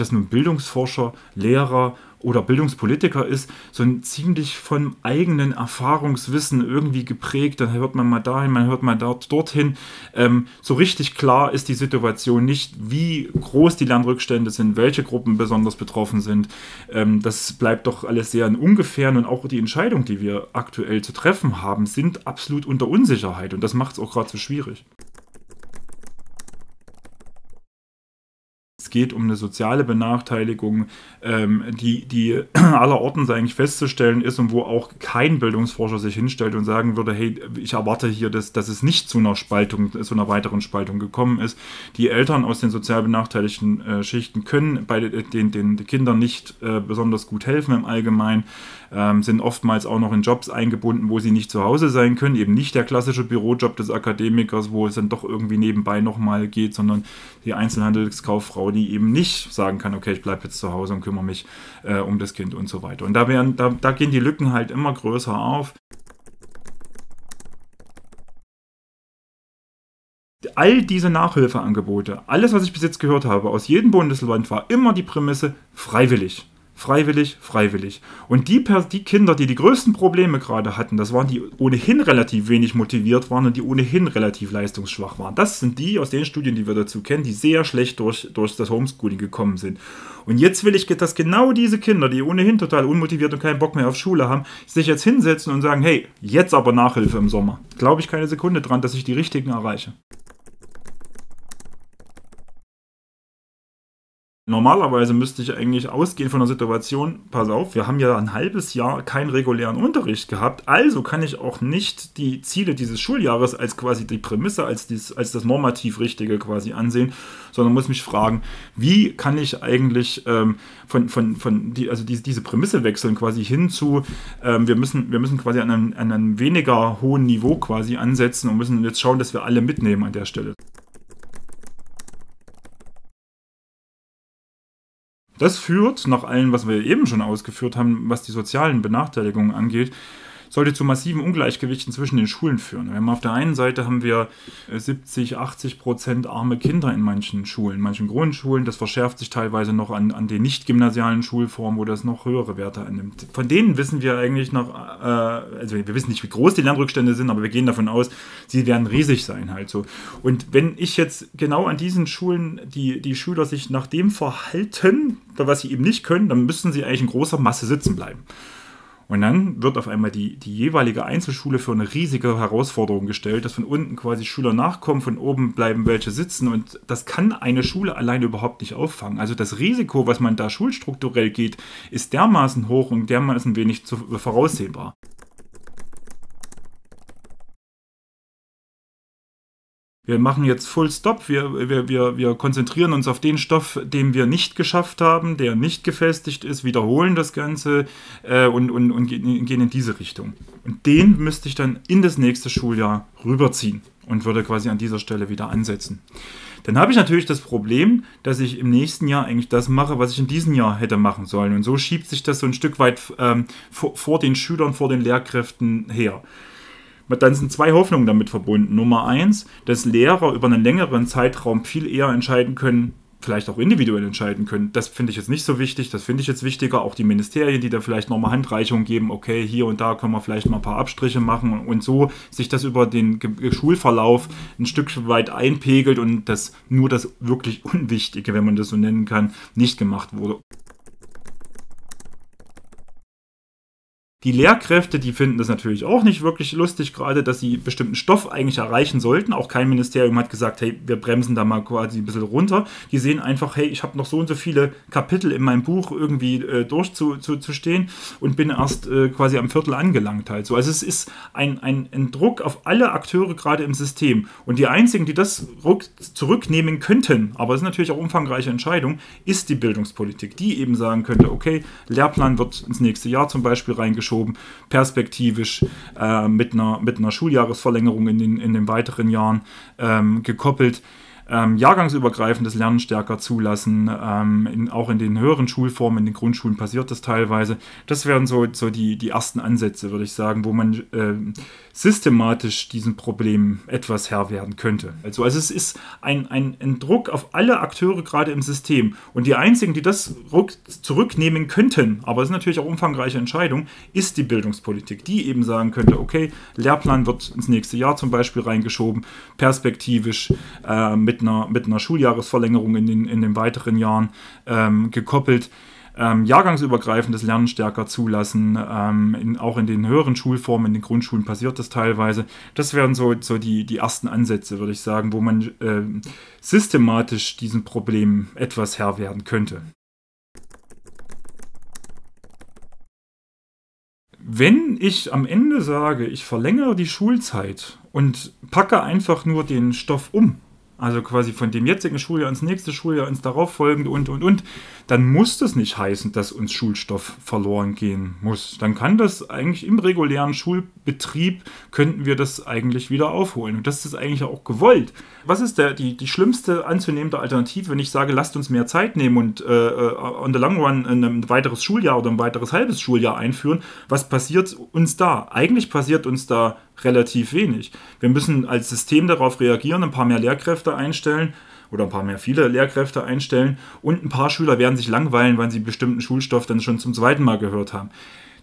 das nun Bildungsforscher, Lehrer oder Bildungspolitiker ist, so ein ziemlich von eigenen Erfahrungswissen irgendwie geprägt. Dann hört man mal dahin, man hört mal dort, dorthin. Ähm, so richtig klar ist die Situation nicht, wie groß die Lernrückstände sind, welche Gruppen besonders betroffen sind. Ähm, das bleibt doch alles sehr in Ungefähren und auch die Entscheidungen, die wir aktuell zu treffen haben, sind absolut unter Unsicherheit und das macht es auch gerade so schwierig. Geht um eine soziale Benachteiligung, ähm, die, die allerorten eigentlich festzustellen ist und wo auch kein Bildungsforscher sich hinstellt und sagen würde, hey, ich erwarte hier, dass, dass es nicht zu einer Spaltung, zu einer weiteren Spaltung gekommen ist. Die Eltern aus den sozial benachteiligten äh, Schichten können bei den, den, den Kindern nicht äh, besonders gut helfen im Allgemeinen, ähm, sind oftmals auch noch in Jobs eingebunden, wo sie nicht zu Hause sein können. Eben nicht der klassische Bürojob des Akademikers, wo es dann doch irgendwie nebenbei nochmal geht, sondern die Einzelhandelskauffrau, die eben nicht sagen kann, okay, ich bleibe jetzt zu Hause und kümmere mich äh, um das Kind und so weiter. Und da, werden, da, da gehen die Lücken halt immer größer auf. all diese Nachhilfeangebote, alles, was ich bis jetzt gehört habe, aus jedem Bundesland war immer die Prämisse freiwillig. Freiwillig, freiwillig. Und die, die Kinder, die die größten Probleme gerade hatten, das waren die ohnehin relativ wenig motiviert waren und die ohnehin relativ leistungsschwach waren. Das sind die aus den Studien, die wir dazu kennen, die sehr schlecht durch, durch das Homeschooling gekommen sind. Und jetzt will ich, dass genau diese Kinder, die ohnehin total unmotiviert und keinen Bock mehr auf Schule haben, sich jetzt hinsetzen und sagen, hey, jetzt aber Nachhilfe im Sommer. Glaube ich keine Sekunde dran, dass ich die richtigen erreiche. Normalerweise müsste ich eigentlich ausgehen von der Situation, pass auf, wir haben ja ein halbes Jahr keinen regulären Unterricht gehabt, also kann ich auch nicht die Ziele dieses Schuljahres als quasi die Prämisse, als, dies, als das normativ Richtige quasi ansehen, sondern muss mich fragen, wie kann ich eigentlich ähm, von, von, von die, also die, diese Prämisse wechseln quasi hin zu, ähm, wir, müssen, wir müssen quasi an einem, an einem weniger hohen Niveau quasi ansetzen und müssen jetzt schauen, dass wir alle mitnehmen an der Stelle. Das führt, nach allem, was wir eben schon ausgeführt haben, was die sozialen Benachteiligungen angeht, sollte zu massiven Ungleichgewichten zwischen den Schulen führen. Wir haben auf der einen Seite haben wir 70, äh, 80 Prozent arme Kinder in manchen Schulen, in manchen Grundschulen. Das verschärft sich teilweise noch an, an den nicht gymnasialen Schulformen, wo das noch höhere Werte annimmt. Von denen wissen wir eigentlich noch, äh, also wir wissen nicht, wie groß die Lernrückstände sind, aber wir gehen davon aus, sie werden riesig sein halt so. Und wenn ich jetzt genau an diesen Schulen die, die Schüler sich nach dem verhalten, was sie eben nicht können, dann müssten sie eigentlich in großer Masse sitzen bleiben. Und dann wird auf einmal die, die jeweilige Einzelschule für eine riesige Herausforderung gestellt, dass von unten quasi Schüler nachkommen, von oben bleiben welche sitzen und das kann eine Schule alleine überhaupt nicht auffangen. Also das Risiko, was man da schulstrukturell geht, ist dermaßen hoch und dermaßen wenig zu, voraussehbar. Wir machen jetzt Full Stop, wir, wir, wir, wir konzentrieren uns auf den Stoff, den wir nicht geschafft haben, der nicht gefestigt ist, wiederholen das Ganze äh, und, und, und gehen in diese Richtung. Und den müsste ich dann in das nächste Schuljahr rüberziehen und würde quasi an dieser Stelle wieder ansetzen. Dann habe ich natürlich das Problem, dass ich im nächsten Jahr eigentlich das mache, was ich in diesem Jahr hätte machen sollen. Und so schiebt sich das so ein Stück weit ähm, vor, vor den Schülern, vor den Lehrkräften her. Dann sind zwei Hoffnungen damit verbunden. Nummer eins, dass Lehrer über einen längeren Zeitraum viel eher entscheiden können, vielleicht auch individuell entscheiden können. Das finde ich jetzt nicht so wichtig. Das finde ich jetzt wichtiger. Auch die Ministerien, die da vielleicht nochmal Handreichungen geben, okay, hier und da können wir vielleicht mal ein paar Abstriche machen und so sich das über den Schulverlauf ein Stück weit einpegelt und dass nur das wirklich Unwichtige, wenn man das so nennen kann, nicht gemacht wurde. Die Lehrkräfte, die finden das natürlich auch nicht wirklich lustig, gerade, dass sie bestimmten Stoff eigentlich erreichen sollten. Auch kein Ministerium hat gesagt, hey, wir bremsen da mal quasi ein bisschen runter. Die sehen einfach, hey, ich habe noch so und so viele Kapitel in meinem Buch irgendwie äh, durchzustehen und bin erst äh, quasi am Viertel angelangt halt. So, also es ist ein, ein, ein Druck auf alle Akteure gerade im System. Und die einzigen, die das zurücknehmen könnten, aber es ist natürlich auch umfangreiche Entscheidung, ist die Bildungspolitik, die eben sagen könnte, okay, Lehrplan wird ins nächste Jahr zum Beispiel reingeschoben geschoben, perspektivisch äh, mit, einer, mit einer Schuljahresverlängerung in den, in den weiteren Jahren ähm, gekoppelt. ähm, jahrgangsübergreifendes Lernen stärker zulassen, ähm, in, auch in den höheren Schulformen, in den Grundschulen passiert das teilweise. Das wären so, so die, die ersten Ansätze, würde ich sagen, wo man äh, systematisch diesem Problem etwas Herr werden könnte. Also, also es ist ein, ein, ein Druck auf alle Akteure gerade im System. Und die einzigen, die das zurücknehmen könnten, aber es ist natürlich auch umfangreiche Entscheidung, ist die Bildungspolitik, die eben sagen könnte, okay, Lehrplan wird ins nächste Jahr zum Beispiel reingeschoben, perspektivisch äh, mit einer, mit einer Schuljahresverlängerung in den, in den weiteren Jahren ähm, gekoppelt. Ähm, jahrgangsübergreifendes Lernen stärker zulassen, ähm, in, auch in den höheren Schulformen, in den Grundschulen passiert das teilweise. Das wären so, so die, die ersten Ansätze, würde ich sagen, wo man äh, systematisch diesem Problem etwas Herr werden könnte. Wenn ich am Ende sage, ich verlängere die Schulzeit und packe einfach nur den Stoff um, also quasi von dem jetzigen Schuljahr ins nächste Schuljahr, ins darauffolgende und, und, und, dann muss das nicht heißen, dass uns Schulstoff verloren gehen muss. Dann kann das eigentlich im regulären Schulbetrieb, könnten wir das eigentlich wieder aufholen. Und das ist eigentlich auch gewollt. Was ist der, die, die schlimmste anzunehmende Alternative, wenn ich sage, lasst uns mehr Zeit nehmen und äh, äh on the long run ein weiteres Schuljahr oder ein weiteres halbes Schuljahr einführen? Was passiert uns da? Eigentlich passiert uns da relativ wenig. Wir müssen als System darauf reagieren, ein paar mehr Lehrkräfte einstellen oder ein paar mehr viele Lehrkräfte einstellen und ein paar Schüler werden sich langweilen, weil sie bestimmten Schulstoff dann schon zum zweiten Mal gehört haben.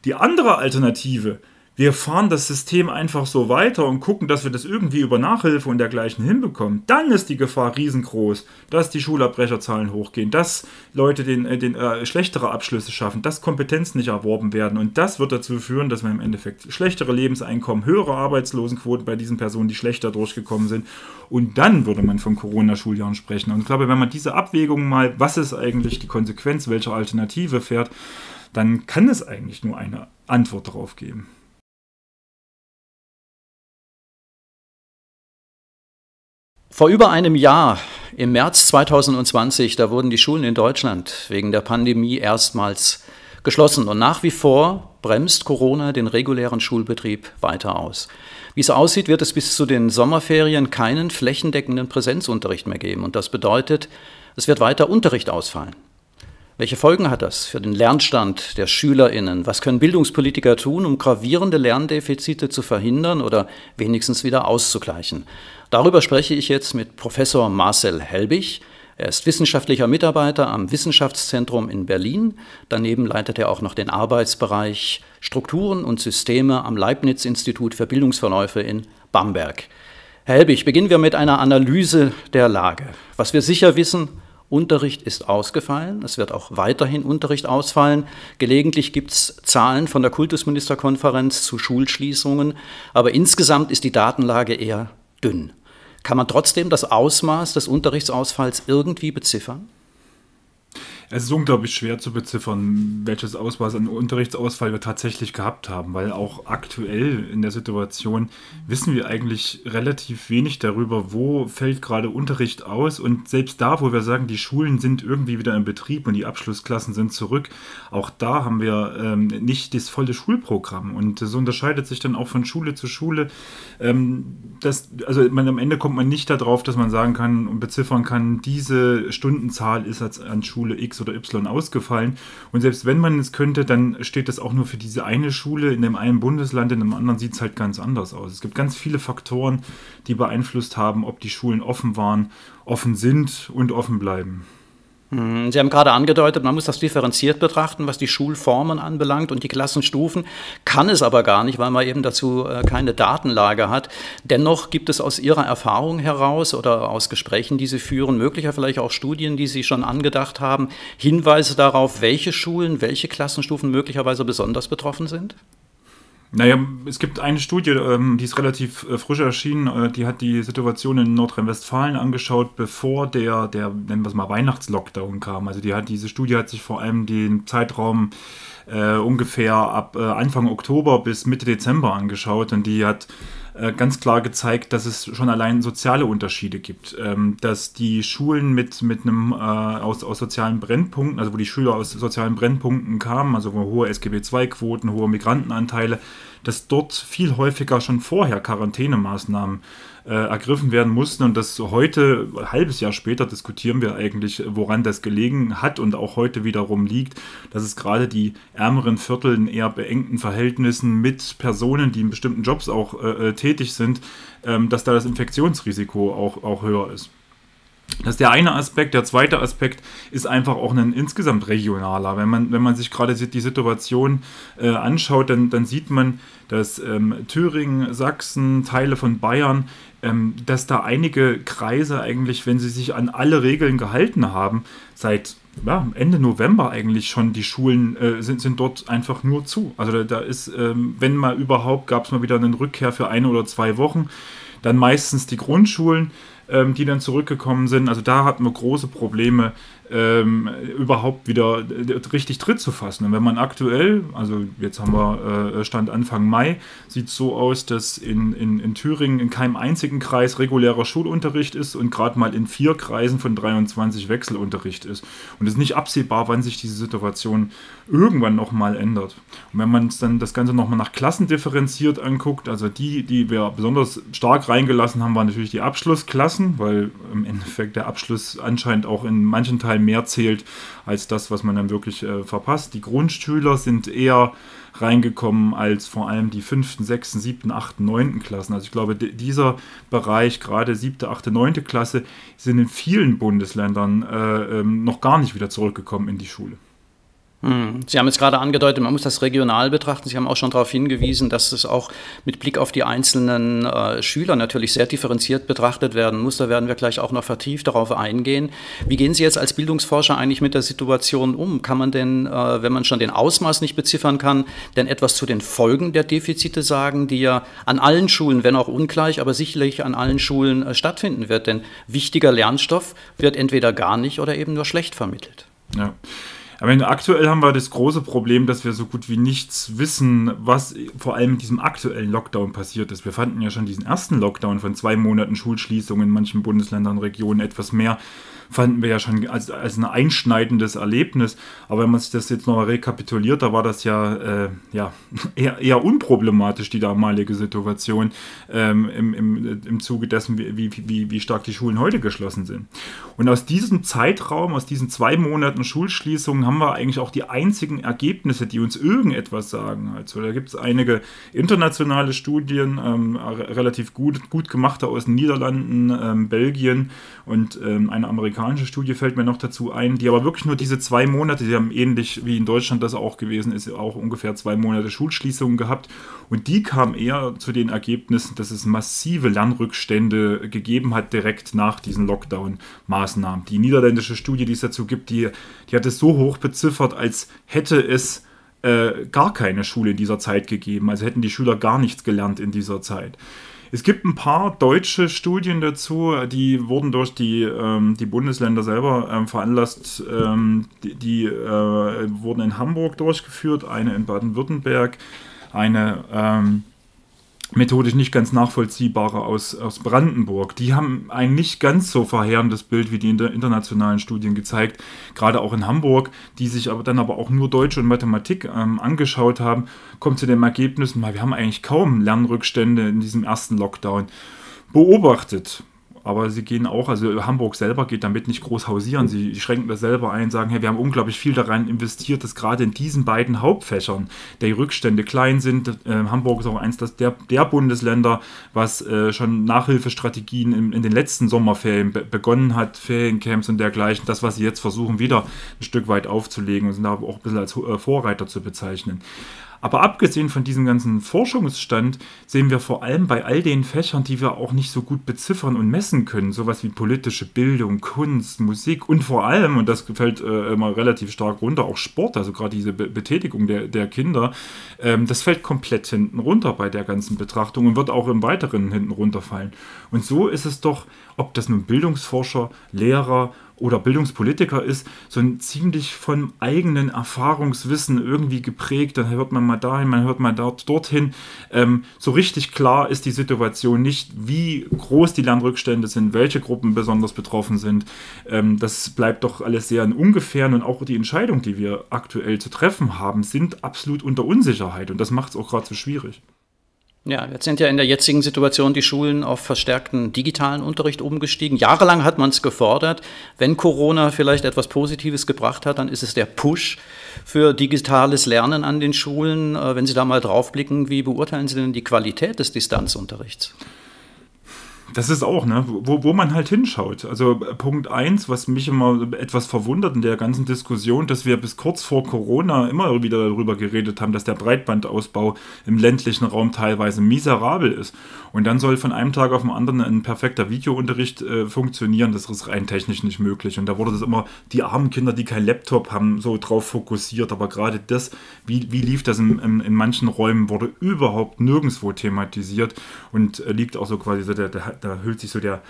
Die andere Alternative wir fahren das System einfach so weiter und gucken, dass wir das irgendwie über Nachhilfe und dergleichen hinbekommen, dann ist die Gefahr riesengroß, dass die Schulabbrecherzahlen hochgehen, dass Leute den, äh, den äh, schlechtere Abschlüsse schaffen, dass Kompetenzen nicht erworben werden und das wird dazu führen, dass wir im Endeffekt schlechtere Lebenseinkommen, höhere Arbeitslosenquoten bei diesen Personen, die schlechter durchgekommen sind und dann würde man von Corona-Schuljahren sprechen. Und ich glaube, wenn man diese Abwägung mal, was ist eigentlich die Konsequenz, welche Alternative fährt, dann kann es eigentlich nur eine Antwort darauf geben. Vor über einem Jahr, im März 2020, da wurden die Schulen in Deutschland wegen der Pandemie erstmals geschlossen. Und nach wie vor bremst Corona den regulären Schulbetrieb weiter aus. Wie es aussieht, wird es bis zu den Sommerferien keinen flächendeckenden Präsenzunterricht mehr geben. Und das bedeutet, es wird weiter Unterricht ausfallen. Welche Folgen hat das für den Lernstand der Schülerinnen? Was können Bildungspolitiker tun, um gravierende Lerndefizite zu verhindern oder wenigstens wieder auszugleichen? Darüber spreche ich jetzt mit Professor Marcel Helbig. Er ist wissenschaftlicher Mitarbeiter am Wissenschaftszentrum in Berlin. Daneben leitet er auch noch den Arbeitsbereich Strukturen und Systeme am Leibniz-Institut für Bildungsverläufe in Bamberg. Herr Helbig, beginnen wir mit einer Analyse der Lage. Was wir sicher wissen, Unterricht ist ausgefallen. Es wird auch weiterhin Unterricht ausfallen. Gelegentlich gibt es Zahlen von der Kultusministerkonferenz zu Schulschließungen, aber insgesamt ist die Datenlage eher dünn. Kann man trotzdem das Ausmaß des Unterrichtsausfalls irgendwie beziffern? Es ist unglaublich schwer zu beziffern, welches Ausmaß an Unterrichtsausfall wir tatsächlich gehabt haben, weil auch aktuell in der Situation wissen wir eigentlich relativ wenig darüber, wo fällt gerade Unterricht aus und selbst da, wo wir sagen, die Schulen sind irgendwie wieder in Betrieb und die Abschlussklassen sind zurück, auch da haben wir ähm, nicht das volle Schulprogramm und so unterscheidet sich dann auch von Schule zu Schule. Ähm, das, also man, am Ende kommt man nicht darauf, dass man sagen kann und beziffern kann, diese Stundenzahl ist als an Schule X Oder Y ausgefallen. Und selbst wenn man es könnte, dann steht das auch nur für diese eine Schule in dem einen Bundesland, in dem anderen sieht es halt ganz anders aus. Es gibt ganz viele Faktoren, die beeinflusst haben, ob die Schulen offen waren, offen sind und offen bleiben. Hm, Sie haben gerade angedeutet, man muss das differenziert betrachten, was die Schulformen anbelangt und die Klassenstufen, kann es aber gar nicht, weil man eben dazu äh, keine Datenlage hat. Dennoch gibt es aus Ihrer Erfahrung heraus oder aus Gesprächen, die Sie führen, möglicher vielleicht auch Studien, die Sie schon angedacht haben, Hinweise darauf, welche Schulen, welche Klassenstufen möglicherweise besonders betroffen sind? Naja, es gibt eine Studie, ähm, die ist relativ äh, frisch erschienen, äh, die hat die Situation in Nordrhein-Westfalen angeschaut, bevor der, der, nennen wir es mal, Weihnachtslockdown kam. Also die hat, diese Studie hat sich vor allem den Zeitraum äh, ungefähr ab äh, Anfang Oktober bis Mitte Dezember angeschaut und die hat äh, ganz klar gezeigt, dass es schon allein soziale Unterschiede gibt. Ähm, dass die Schulen mit, mit einem äh, aus, aus sozialen Brennpunkten, also wo die Schüler aus sozialen Brennpunkten kamen, also wo hohe SGB-II-Quoten, hohe Migrantenanteile, dass dort viel häufiger schon vorher Quarantänemaßnahmen äh, ergriffen werden mussten. Und das heute, ein halbes Jahr später, diskutieren wir eigentlich, woran das gelegen hat und auch heute wiederum liegt, dass es gerade die ärmeren Viertel in eher beengten Verhältnissen mit Personen, die in bestimmten Jobs auch äh, äh tätig sind, ähm, dass da das Infektionsrisiko auch, auch höher ist. Das ist der eine Aspekt. Der zweite Aspekt ist einfach auch ein insgesamt regionaler. Wenn man, wenn man sich gerade die Situation äh, anschaut, dann, dann sieht man, dass ähm, Thüringen, Sachsen, Teile von Bayern, ähm, dass da einige Kreise eigentlich, wenn sie sich an alle Regeln gehalten haben, seit ja, Ende November eigentlich schon die Schulen äh, sind, sind dort einfach nur zu. Also da, da ist, ähm, wenn mal überhaupt, gab es mal wieder eine Rückkehr für eine oder zwei Wochen. Dann meistens die Grundschulen ähm, die dann zurückgekommen sind. Also da hatten wir große Probleme, ähm, überhaupt wieder äh, richtig Tritt zu fassen. Und wenn man aktuell, also jetzt haben wir äh, Stand Anfang Mai, sieht so aus, dass in, in, in Thüringen in keinem einzigen Kreis regulärer Schulunterricht ist und gerade mal in vier Kreisen von 23 Wechselunterricht ist. Und es ist nicht absehbar, wann sich diese Situation irgendwann nochmal ändert. Und wenn man dann das Ganze nochmal nach Klassen differenziert anguckt, also die, die wir besonders stark reingelassen haben, waren natürlich die Abschlussklassen, weil im Endeffekt der Abschluss anscheinend auch in manchen Teilen mehr zählt als das, was man dann wirklich äh, verpasst. Die Grundschüler sind eher reingekommen als vor allem die fünften, sechsten, siebten, achten, neunten Klassen. Also ich glaube, dieser Bereich, gerade siebte, achte, neunte Klasse, sind in vielen Bundesländern äh, ähm, noch gar nicht wieder zurückgekommen in die Schule. Hm. Sie haben jetzt gerade angedeutet, man muss das regional betrachten. Sie haben auch schon darauf hingewiesen, dass es auch mit Blick auf die einzelnen äh, Schüler natürlich sehr differenziert betrachtet werden muss. Da werden wir gleich auch noch vertieft darauf eingehen. Wie gehen Sie jetzt als Bildungsforscher eigentlich mit der Situation um? Kann man denn, äh, wenn man schon den Ausmaß nicht beziffern kann, denn etwas zu den Folgen der Defizite sagen, die ja an allen Schulen, wenn auch ungleich, aber sicherlich an allen Schulen äh, stattfinden wird? Denn wichtiger Lernstoff wird entweder gar nicht oder eben nur schlecht vermittelt. Ja. Aber aktuell haben wir das große Problem, dass wir so gut wie nichts wissen, was vor allem in diesem aktuellen Lockdown passiert ist. Wir fanden ja schon diesen ersten Lockdown von zwei Monaten Schulschließung in manchen Bundesländern und Regionen etwas mehr fanden wir ja schon als, als ein einschneidendes Erlebnis. Aber wenn man sich das jetzt nochmal rekapituliert, da war das ja, äh, ja eher, eher, unproblematisch, die damalige Situation ähm, im, im, im Zuge dessen, wie, wie, wie stark die Schulen heute geschlossen sind. Und aus diesem Zeitraum, aus diesen zwei Monaten Schulschließung, haben wir eigentlich auch die einzigen Ergebnisse, die uns irgendetwas sagen. Also da gibt es einige internationale Studien, ähm, relativ gut, gut gemachte aus den Niederlanden, ähm, Belgien und ähm, eine amerikanische amerikanische Studie fällt mir noch dazu ein, die aber wirklich nur diese zwei Monate, die haben ähnlich wie in Deutschland das auch gewesen ist, auch ungefähr zwei Monate Schulschließungen gehabt. Und die kam eher zu den Ergebnissen, dass es massive Lernrückstände gegeben hat direkt nach diesen Lockdown-Maßnahmen. Die niederländische Studie, die es dazu gibt, die, die hat es so hoch beziffert, als hätte es äh, gar keine Schule in dieser Zeit gegeben. Also hätten die Schüler gar nichts gelernt in dieser Zeit. Es gibt ein paar deutsche Studien dazu, die wurden durch die, ähm, die Bundesländer selber ähm, veranlasst. Ähm, die, die äh, wurden in Hamburg durchgeführt, eine in Baden-Württemberg, eine ähm, methodisch nicht ganz nachvollziehbare aus, aus Brandenburg. Die haben ein nicht ganz so verheerendes Bild wie die inter internationalen Studien gezeigt, gerade auch in Hamburg, die sich aber dann aber auch nur Deutsch und Mathematik ähm, angeschaut haben, kommt zu dem Ergebnis, wir haben eigentlich kaum Lernrückstände in diesem ersten Lockdown beobachtet aber sie gehen auch, also Hamburg selber geht damit nicht groß hausieren. Sie schränken das selber ein, sagen, hey, wir haben unglaublich viel daran investiert, dass gerade in diesen beiden Hauptfächern die Rückstände klein sind. Äh, Hamburg ist auch eins der, der Bundesländer, was äh, schon Nachhilfestrategien in, in, den letzten Sommerferien be begonnen hat, Feriencamps und dergleichen. Das, was sie jetzt versuchen, wieder ein Stück weit aufzulegen und sind da auch ein bisschen als äh, Vorreiter zu bezeichnen. Aber abgesehen von diesem ganzen Forschungsstand sehen wir vor allem bei all den Fächern, die wir auch nicht so gut beziffern und messen können, sowas wie politische Bildung, Kunst, Musik und vor allem, und das fällt äh, immer relativ stark runter, auch Sport, also gerade diese Be Betätigung der, der Kinder, ähm, das fällt komplett hinten runter bei der ganzen Betrachtung und wird auch im Weiteren hinten runterfallen. Und so ist es doch, ob das nun Bildungsforscher, Lehrer oder Bildungspolitiker ist, so ein ziemlich von eigenen Erfahrungswissen irgendwie geprägt. Dann hört man mal dahin, man hört mal dort, dorthin. Ähm, so richtig klar ist die Situation nicht, wie groß die Lernrückstände sind, welche Gruppen besonders betroffen sind. Ähm, das bleibt doch alles sehr in Ungefähren und auch die Entscheidungen, die wir aktuell zu treffen haben, sind absolut unter Unsicherheit und das macht es auch gerade so schwierig. Ja, jetzt sind ja in der jetzigen Situation die Schulen auf verstärkten digitalen Unterricht umgestiegen. Jahrelang hat man es gefordert. Wenn Corona vielleicht etwas Positives gebracht hat, dann ist es der Push für digitales Lernen an den Schulen. Äh, wenn Sie da mal draufblicken, wie beurteilen Sie denn die Qualität des Distanzunterrichts? Das ist auch, ne, wo, wo man halt hinschaut. Also äh, Punkt 1, was mich immer etwas verwundert in der ganzen Diskussion, dass wir bis kurz vor Corona immer wieder darüber geredet haben, dass der Breitbandausbau im ländlichen Raum teilweise miserabel ist. Und dann soll von einem Tag auf den anderen ein perfekter Videounterricht äh, funktionieren. Das ist rein technisch nicht möglich. Und da wurde das immer, die armen Kinder, die kein Laptop haben, so drauf fokussiert. Aber gerade das, wie, wie lief das in, in, in manchen Räumen, wurde überhaupt nirgendwo thematisiert und äh, liegt auch so quasi der, der da hüllt sich so der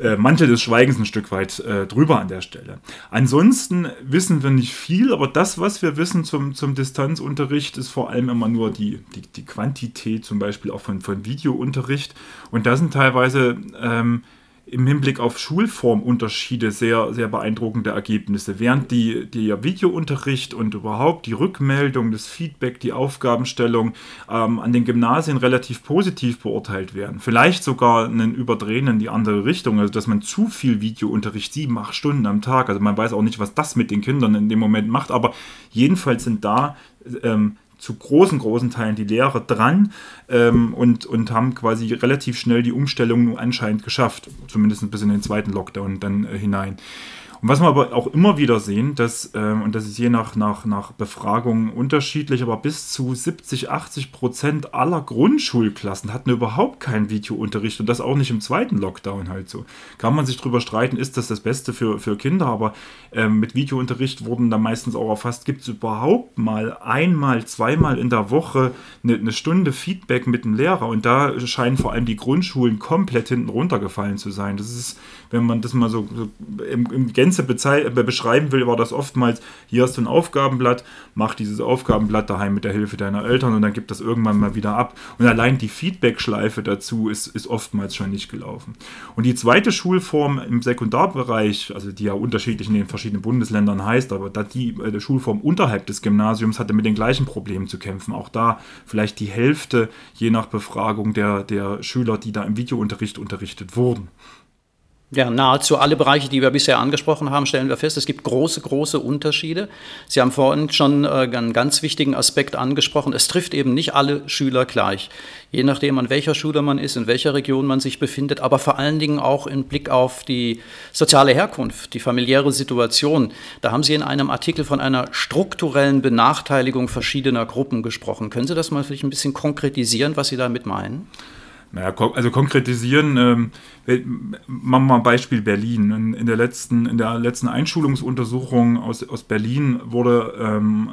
äh, Mantel des Schweigens ein Stück weit äh, drüber an der Stelle. Ansonsten wissen wir nicht viel, aber das, was wir wissen zum, zum Distanzunterricht, ist vor allem immer nur die, die, die Quantität, zum Beispiel auch von, von Videounterricht. Und da sind teilweise ähm, im Hinblick auf Schulformunterschiede sehr, sehr beeindruckende Ergebnisse. Während die, der Videounterricht und überhaupt die Rückmeldung, das Feedback, die Aufgabenstellung ähm, an den Gymnasien relativ positiv beurteilt werden. Vielleicht sogar einen Überdrehen in die andere Richtung, also dass man zu viel Videounterricht, sieben, acht Stunden am Tag, also man weiß auch nicht, was das mit den Kindern in dem Moment macht, aber jedenfalls sind da ähm, zu großen, großen Teilen die Lehrer dran ähm, und, und haben quasi relativ schnell die Umstellung anscheinend geschafft, zumindest bis in den zweiten Lockdown dann äh, hinein. Und was wir aber auch immer wieder sehen, dass, äh, und das ist je nach, nach, nach Befragung unterschiedlich, aber bis zu 70, 80 Prozent aller Grundschulklassen hatten überhaupt keinen Videounterricht und das auch nicht im zweiten Lockdown halt so. Kann man sich drüber streiten, ist das das Beste für, für Kinder, aber äh, mit Videounterricht wurden da meistens auch erfasst, gibt es überhaupt mal einmal, zweimal in der Woche eine, eine Stunde Feedback mit dem Lehrer und da scheinen vor allem die Grundschulen komplett hinten runtergefallen zu sein. Das ist, wenn man das mal so, so im, im Gänze beschreiben will, war das oftmals, hier hast du ein Aufgabenblatt, mach dieses Aufgabenblatt daheim mit der Hilfe deiner Eltern und dann gibt das irgendwann mal wieder ab. Und allein die Feedback-Schleife dazu ist, ist oftmals schon nicht gelaufen. Und die zweite Schulform im Sekundarbereich, also die ja unterschiedlich in den verschiedenen Bundesländern heißt, aber äh, die Schulform unterhalb des Gymnasiums hatte mit den gleichen Problemen zu kämpfen. Auch da vielleicht die Hälfte, je nach Befragung der, der Schüler, die da im Videounterricht unterrichtet wurden. Ja, nahezu alle Bereiche, die wir bisher angesprochen haben, stellen wir fest, es gibt große, große Unterschiede. Sie haben vorhin schon äh, einen ganz wichtigen Aspekt angesprochen. Es trifft eben nicht alle Schüler gleich. Je nachdem, an welcher Schule man ist, in welcher Region man sich befindet, aber vor allen Dingen auch im Blick auf die soziale Herkunft, die familiäre Situation. Da haben Sie in einem Artikel von einer strukturellen Benachteiligung verschiedener Gruppen gesprochen. Können Sie das mal vielleicht ein bisschen konkretisieren, was Sie damit meinen? Naja, also konkretisieren, ähm, machen wir mal ein Beispiel Berlin. In, in, der letzten, in der letzten Einschulungsuntersuchung aus, aus Berlin wurde, ähm,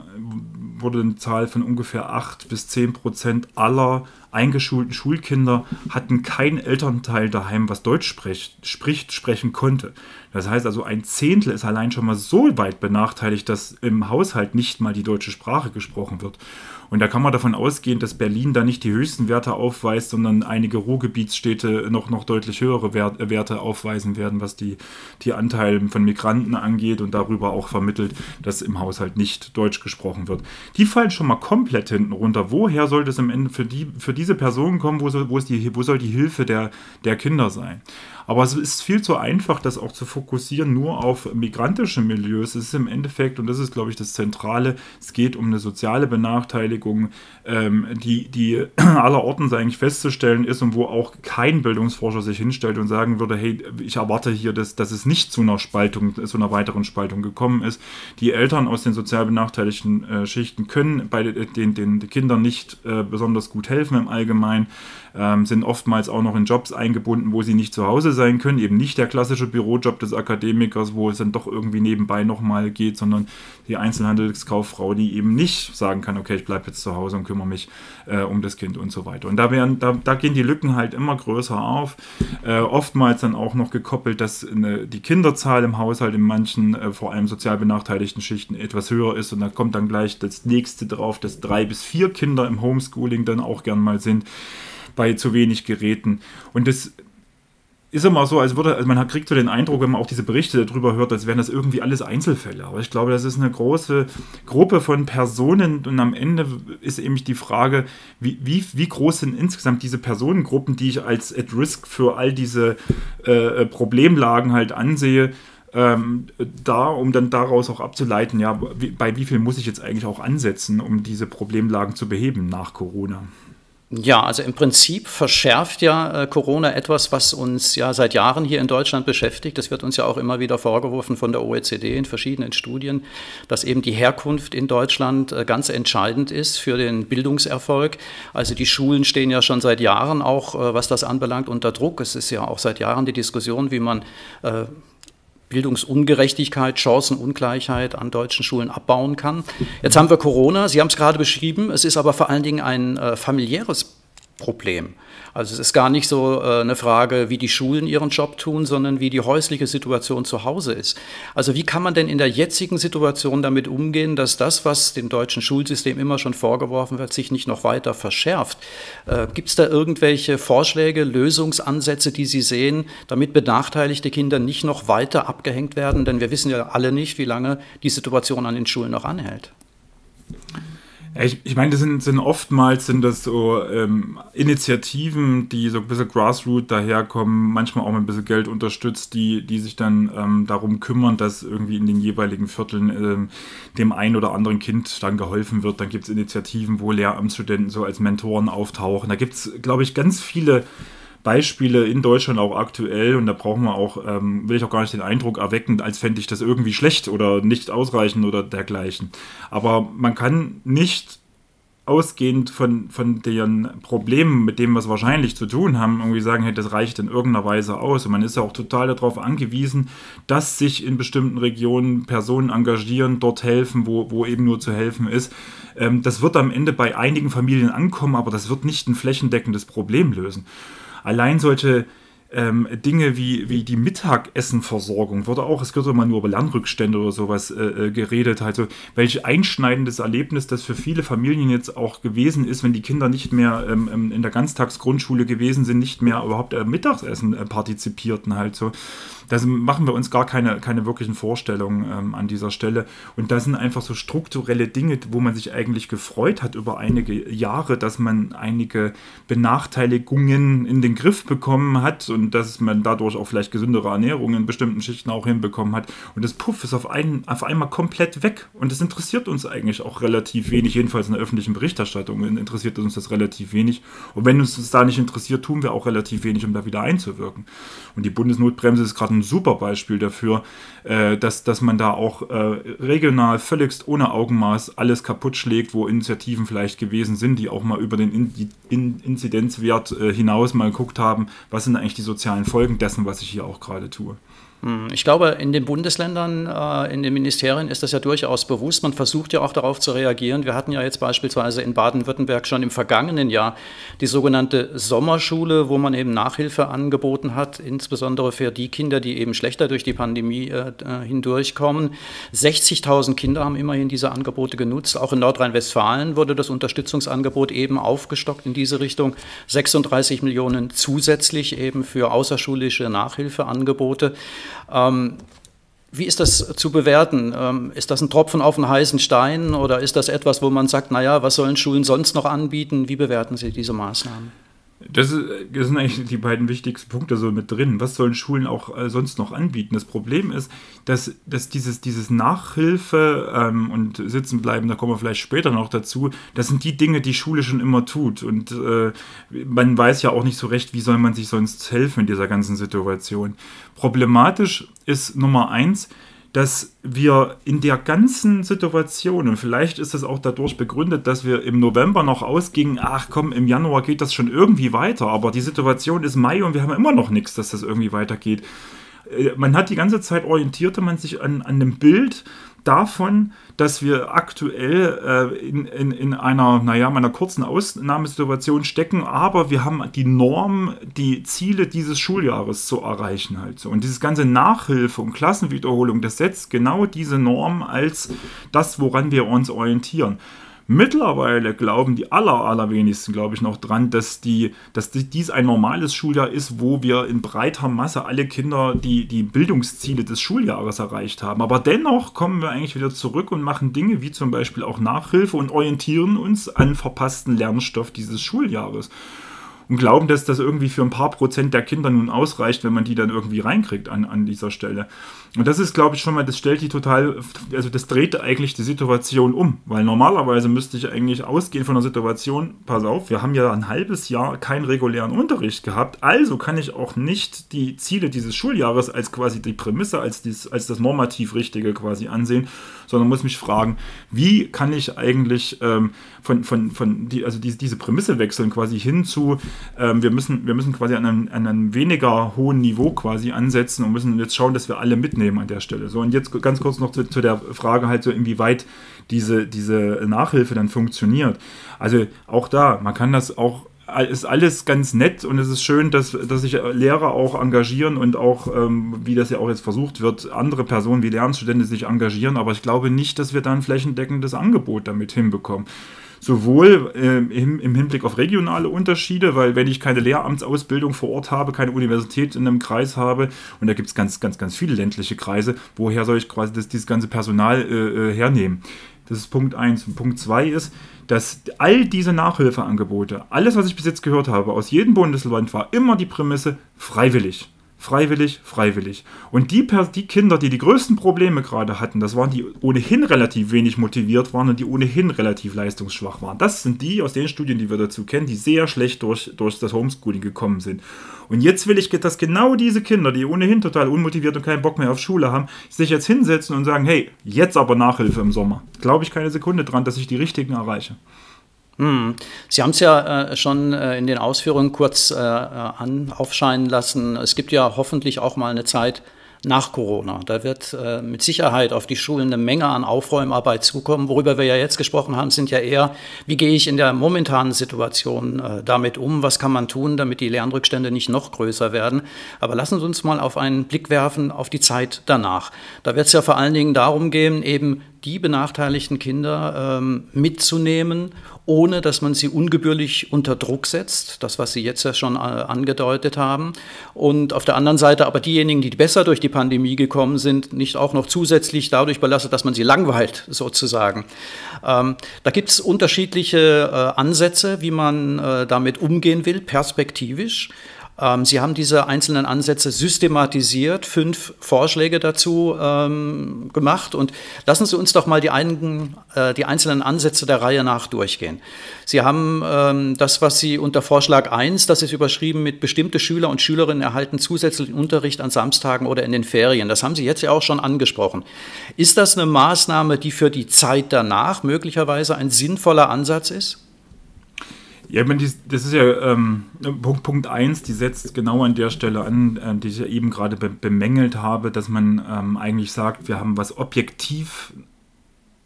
wurde eine Zahl von ungefähr 8 bis 10 Prozent aller eingeschulten Schulkinder hatten keinen Elternteil daheim, was Deutsch spricht, spricht, sprechen konnte. Das heißt also, ein Zehntel ist allein schon mal so weit benachteiligt, dass im Haushalt nicht mal die deutsche Sprache gesprochen wird. Und da kann man davon ausgehen, dass Berlin da nicht die höchsten Werte aufweist, sondern einige Ruhrgebietsstädte noch, noch deutlich höhere Werte aufweisen werden, was die, die Anteile von Migranten angeht und darüber auch vermittelt, dass im Haushalt nicht Deutsch gesprochen wird. Die fallen schon mal komplett hinten runter. Woher soll das am Ende für, die, für diese Personen kommen? Wo soll, wo, die, wo soll die Hilfe der, der Kinder sein? Aber es ist viel zu einfach, das auch zu fokussieren nur auf migrantische Milieus. Es ist im Endeffekt, und das ist, glaube ich, das Zentrale, es geht um eine soziale Benachteiligung, ähm, die, die allerorten eigentlich festzustellen ist und wo auch kein Bildungsforscher sich hinstellt und sagen würde, hey, ich erwarte hier, dass, dass es nicht zu einer Spaltung, zu einer weiteren Spaltung gekommen ist. Die Eltern aus den sozial benachteiligten äh, Schichten können bei den, den, den Kindern nicht äh, besonders gut helfen im Allgemeinen ähm, sind oftmals auch noch in Jobs eingebunden, wo sie nicht zu Hause sein können. Eben nicht der klassische Bürojob des Akademikers, wo es dann doch irgendwie nebenbei nochmal geht, sondern die Einzelhandelskauffrau, die eben nicht sagen kann, okay, ich bleibe jetzt zu Hause und kümmere mich äh, um das Kind und so weiter. Und da, werden, da, da gehen die Lücken halt immer größer auf. Äh, oftmals dann auch noch gekoppelt, dass eine, die Kinderzahl im Haushalt in manchen, äh, vor allem sozial benachteiligten Schichten etwas höher ist. Und da kommt dann gleich das nächste drauf, dass drei bis vier Kinder im Homeschooling dann auch gern mal sind bei zu wenig Geräten. Und das ist immer so, als würde, also man kriegt so den Eindruck, wenn man auch diese Berichte darüber hört, als wären das irgendwie alles Einzelfälle. Aber ich glaube, das ist eine große Gruppe von Personen und am Ende ist eben die Frage, wie, wie, wie groß sind insgesamt diese Personengruppen, die ich als at risk für all diese äh, Problemlagen halt ansehe. Ähm, da, um dann daraus auch abzuleiten, ja, wie, bei wie viel muss ich jetzt eigentlich auch ansetzen, um diese Problemlagen zu beheben nach Corona? Ja, also im Prinzip verschärft ja äh, Corona etwas, was uns ja seit Jahren hier in Deutschland beschäftigt. Das wird uns ja auch immer wieder vorgeworfen von der OECD in verschiedenen Studien, dass eben die Herkunft in Deutschland äh, ganz entscheidend ist für den Bildungserfolg. Also die Schulen stehen ja schon seit Jahren auch, äh, was das anbelangt, unter Druck. Es ist ja auch seit Jahren die Diskussion, wie man Bildungsungerechtigkeit, Chancenungleichheit an deutschen Schulen abbauen kann. Jetzt haben wir Corona, Sie haben es gerade beschrieben, es ist aber vor allen Dingen ein äh, familiäres Problem. Also es ist gar nicht so äh, eine Frage, wie die Schulen ihren Job tun, sondern wie die häusliche Situation zu Hause ist. Also wie kann man denn in der jetzigen Situation damit umgehen, dass das, was dem deutschen Schulsystem immer schon vorgeworfen wird, sich nicht noch weiter verschärft? Äh, Gibt es da irgendwelche Vorschläge, Lösungsansätze, die Sie sehen, damit benachteiligte Kinder nicht noch weiter abgehängt werden? Denn wir wissen ja alle nicht, wie lange die Situation an den Schulen noch anhält. Ich, ich meine, das sind, sind oftmals sind das so ähm, Initiativen, die so ein bisschen Grassroot daherkommen, manchmal auch mit ein bisschen Geld unterstützt, die, die sich dann ähm, darum kümmern, dass irgendwie in den jeweiligen Vierteln ähm, dem einen oder anderen Kind dann geholfen wird. Dann gibt es Initiativen, wo Lehramtsstudenten so als Mentoren auftauchen. Da gibt es, glaube ich, ganz viele Beispiele in Deutschland auch aktuell und da brauchen wir auch, ähm, will ich auch gar nicht den Eindruck erwecken, als fände ich das irgendwie schlecht oder nicht ausreichend oder dergleichen. Aber man kann nicht ausgehend von, von den Problemen, mit denen wir es wahrscheinlich zu tun haben, irgendwie sagen, hey, das reicht in irgendeiner Weise aus. Und man ist ja auch total darauf angewiesen, dass sich in bestimmten Regionen Personen engagieren, dort helfen, wo, wo eben nur zu helfen ist. Ähm, das wird am Ende bei einigen Familien ankommen, aber das wird nicht ein flächendeckendes Problem lösen allein solche ähm, Dinge wie, wie die Mittagessenversorgung wurde auch, es wird immer nur über Lernrückstände oder sowas äh, äh, geredet, also welch einschneidendes Erlebnis das für viele Familien jetzt auch gewesen ist, wenn die Kinder nicht mehr ähm, ähm in der Ganztagsgrundschule gewesen sind, nicht mehr überhaupt äh, Mittagessen äh, partizipierten halt so. Da machen wir uns gar keine, keine wirklichen Vorstellungen ähm, an dieser Stelle. Und das sind einfach so strukturelle Dinge, wo man sich eigentlich gefreut hat über einige Jahre, dass man einige Benachteiligungen in den Griff bekommen hat und dass man dadurch auch vielleicht gesündere Ernährung in bestimmten Schichten auch hinbekommen hat. Und das Puff ist auf, einen, auf einmal komplett weg. Und das interessiert uns eigentlich auch relativ wenig, jedenfalls in der öffentlichen Berichterstattung interessiert uns das relativ wenig. Und wenn uns das da nicht interessiert, tun wir auch relativ wenig, um da wieder einzuwirken. Und die Bundesnotbremse ist gerade ein super Beispiel dafür, äh, dass, dass man da auch äh, regional völligst ohne Augenmaß alles kaputt schlägt, wo Initiativen vielleicht gewesen sind, die auch mal über den In In Inzidenzwert äh, hinaus mal geguckt haben, was sind eigentlich die sozialen Folgen dessen, was ich hier auch gerade tue. Hm, ich glaube, in den Bundesländern, äh, in den Ministerien ist das ja durchaus bewusst. Man versucht ja auch darauf zu reagieren. Wir hatten ja jetzt beispielsweise in Baden-Württemberg schon im vergangenen Jahr die sogenannte Sommerschule, wo man eben Nachhilfe angeboten hat, insbesondere für die Kinder, die eben schlechter durch die Pandemie äh, äh, hindurchkommen. 60.000 Kinder haben immerhin diese Angebote genutzt. Auch in Nordrhein-Westfalen wurde das Unterstützungsangebot eben aufgestockt in diese Richtung. 36 Millionen zusätzlich eben für außerschulische Nachhilfeangebote. Ähm, wie ist das zu bewerten? Ähm, ist das ein Tropfen auf einen heißen Stein oder ist das etwas, wo man sagt, naja, was sollen Schulen sonst noch anbieten? Wie bewerten Sie diese Maßnahmen? Das, ist, das, sind eigentlich die beiden wichtigsten Punkte so mit drin. Was sollen Schulen auch äh, sonst noch anbieten? Das Problem ist, dass, dass dieses, dieses Nachhilfe ähm, und Sitzenbleiben, da kommen wir vielleicht später noch dazu, das sind die Dinge, die Schule schon immer tut. Und äh, man weiß ja auch nicht so recht, wie soll man sich sonst helfen in dieser ganzen Situation. Problematisch ist Nummer eins, dass wir in der ganzen Situation, und vielleicht ist es auch dadurch begründet, dass wir im November noch ausgingen, ach komm, im Januar geht das schon irgendwie weiter, aber die Situation ist Mai und wir haben immer noch nichts, dass das irgendwie weitergeht. Äh, man hat die ganze Zeit orientierte man sich an, an einem Bild, davon, dass wir aktuell äh, in, in, in einer, naja, meiner kurzen Ausnahmesituation stecken, aber wir haben die Norm, die Ziele dieses Schuljahres zu erreichen halt so. Und dieses ganze Nachhilfe und Klassenwiederholung, das setzt genau diese Norm als das, woran wir uns orientieren. Mittlerweile glauben die aller, allerwenigsten, glaube ich, noch dran, dass, die, dass dies ein normales Schuljahr ist, wo wir in breiter Masse alle Kinder die, die Bildungsziele des Schuljahres erreicht haben. Aber dennoch kommen wir eigentlich wieder zurück und machen Dinge wie zum Beispiel auch Nachhilfe und orientieren uns an verpassten Lernstoff dieses Schuljahres und glauben, dass das irgendwie für ein paar Prozent der Kinder nun ausreicht, wenn man die dann irgendwie reinkriegt an, an dieser Stelle. Und das ist, glaube ich, schon mal, das stellt die total, also das dreht eigentlich die Situation um, weil normalerweise müsste ich eigentlich ausgehen von der Situation, pass auf, wir haben ja ein halbes Jahr keinen regulären Unterricht gehabt, also kann ich auch nicht die Ziele dieses Schuljahres als quasi die Prämisse, als, dies, als das normativ Richtige quasi ansehen, sondern muss mich fragen, wie kann ich eigentlich ähm, von, von, von die, also die, diese Prämisse wechseln quasi hin zu, ähm, wir, müssen, wir müssen quasi an einem, an einem weniger hohen Niveau quasi ansetzen und müssen jetzt schauen, dass wir alle mitnehmen an der Stelle. So, und jetzt ganz kurz noch zu, zu der Frage halt so, inwieweit diese, diese Nachhilfe dann funktioniert. Also auch da, man kann das auch ist alles ganz nett und es ist schön, dass, dass sich Lehrer auch engagieren und auch, ähm, wie das ja auch jetzt versucht wird, andere Personen wie Lernstudenten sich engagieren, aber ich glaube nicht, dass wir da ein flächendeckendes Angebot damit hinbekommen sowohl äh, im, im, Hinblick auf regionale Unterschiede, weil wenn ich keine Lehramtsausbildung vor Ort habe, keine Universität in einem Kreis habe, und da gibt es ganz, ganz, ganz viele ländliche Kreise, woher soll ich quasi das, dieses ganze Personal äh, äh hernehmen? Das ist Punkt 1. Und Punkt 2 ist, dass all diese Nachhilfeangebote, alles, was ich bis jetzt gehört habe, aus jedem Bundesland war immer die Prämisse freiwillig. Freiwillig, freiwillig. Und die, die Kinder, die die größten Probleme gerade hatten, das waren die ohnehin relativ wenig motiviert waren und die ohnehin relativ leistungsschwach waren. Das sind die aus den Studien, die wir dazu kennen, die sehr schlecht durch, durch das Homeschooling gekommen sind. Und jetzt will ich, dass genau diese Kinder, die ohnehin total unmotiviert und keinen Bock mehr auf Schule haben, sich jetzt hinsetzen und sagen, hey, jetzt aber Nachhilfe im Sommer. Glaube ich keine Sekunde dran, dass ich die richtigen erreiche. Hm. Sie haben es ja äh, schon äh, in den Ausführungen kurz äh, an, aufscheinen lassen. Es gibt ja hoffentlich auch mal eine Zeit nach Corona. Da wird äh, mit Sicherheit auf die Schulen eine Menge an Aufräumarbeit zukommen. Worüber wir ja jetzt gesprochen haben, sind ja eher, wie gehe ich in der momentanen Situation äh, damit um? Was kann man tun, damit die Lernrückstände nicht noch größer werden? Aber lassen Sie uns mal auf einen Blick werfen auf die Zeit danach. Da wird es ja vor allen Dingen darum gehen, eben die benachteiligten Kinder ähm, mitzunehmen, ohne dass man sie ungebührlich unter Druck setzt, das, was Sie jetzt ja schon äh, angedeutet haben. Und auf der anderen Seite aber diejenigen, die besser durch die Pandemie gekommen sind, nicht auch noch zusätzlich dadurch belastet, dass man sie langweilt, sozusagen. Ähm, da gibt es unterschiedliche äh, Ansätze, wie man äh, damit umgehen will, perspektivisch. Ähm, Sie haben diese einzelnen Ansätze systematisiert, fünf Vorschläge dazu ähm, gemacht und lassen Sie uns doch mal die, einigen, äh, die einzelnen Ansätze der Reihe nach durchgehen. Sie haben ähm, das, was Sie unter Vorschlag 1, das ist überschrieben mit bestimmte Schüler und Schülerinnen erhalten zusätzlichen Unterricht an Samstagen oder in den Ferien. Das haben Sie jetzt ja auch schon angesprochen. Ist das eine Maßnahme, die für die Zeit danach möglicherweise ein sinnvoller Ansatz ist? Ja, ich meine, das ist ja ähm, Punkt, Punkt 1, die setzt genau an der Stelle an, äh, die ich ja eben gerade be bemängelt habe, dass man ähm, eigentlich sagt, wir haben was objektiv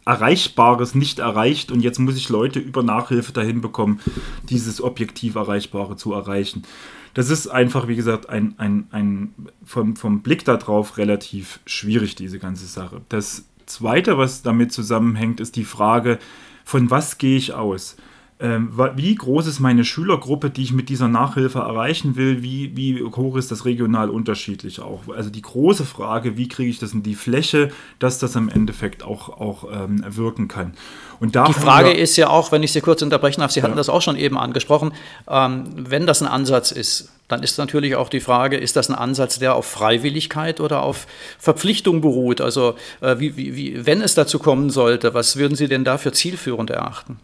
Erreichbares nicht erreicht und jetzt muss ich Leute über Nachhilfe dahin bekommen, dieses objektiv Erreichbare zu erreichen. Das ist einfach, wie gesagt, ein, ein, ein vom, vom Blick darauf relativ schwierig, diese ganze Sache. Das Zweite, was damit zusammenhängt, ist die Frage, von was gehe ich aus? Ähm, wie groß ist meine Schülergruppe, die ich mit dieser Nachhilfe erreichen will, wie, wie hoch ist das regional unterschiedlich auch. Also die große Frage, wie kriege ich das in die Fläche, dass das im Endeffekt auch, auch ähm, wirken kann. Und die Frage ist ja auch, wenn ich Sie kurz unterbrechen darf, Sie hatten ja. das auch schon eben angesprochen, ähm, wenn das ein Ansatz ist, dann ist natürlich auch die Frage, ist das ein Ansatz, der auf Freiwilligkeit oder auf Verpflichtung beruht? Also äh, wie, wie, wenn es dazu kommen sollte, was würden Sie denn da für zielführend erachten?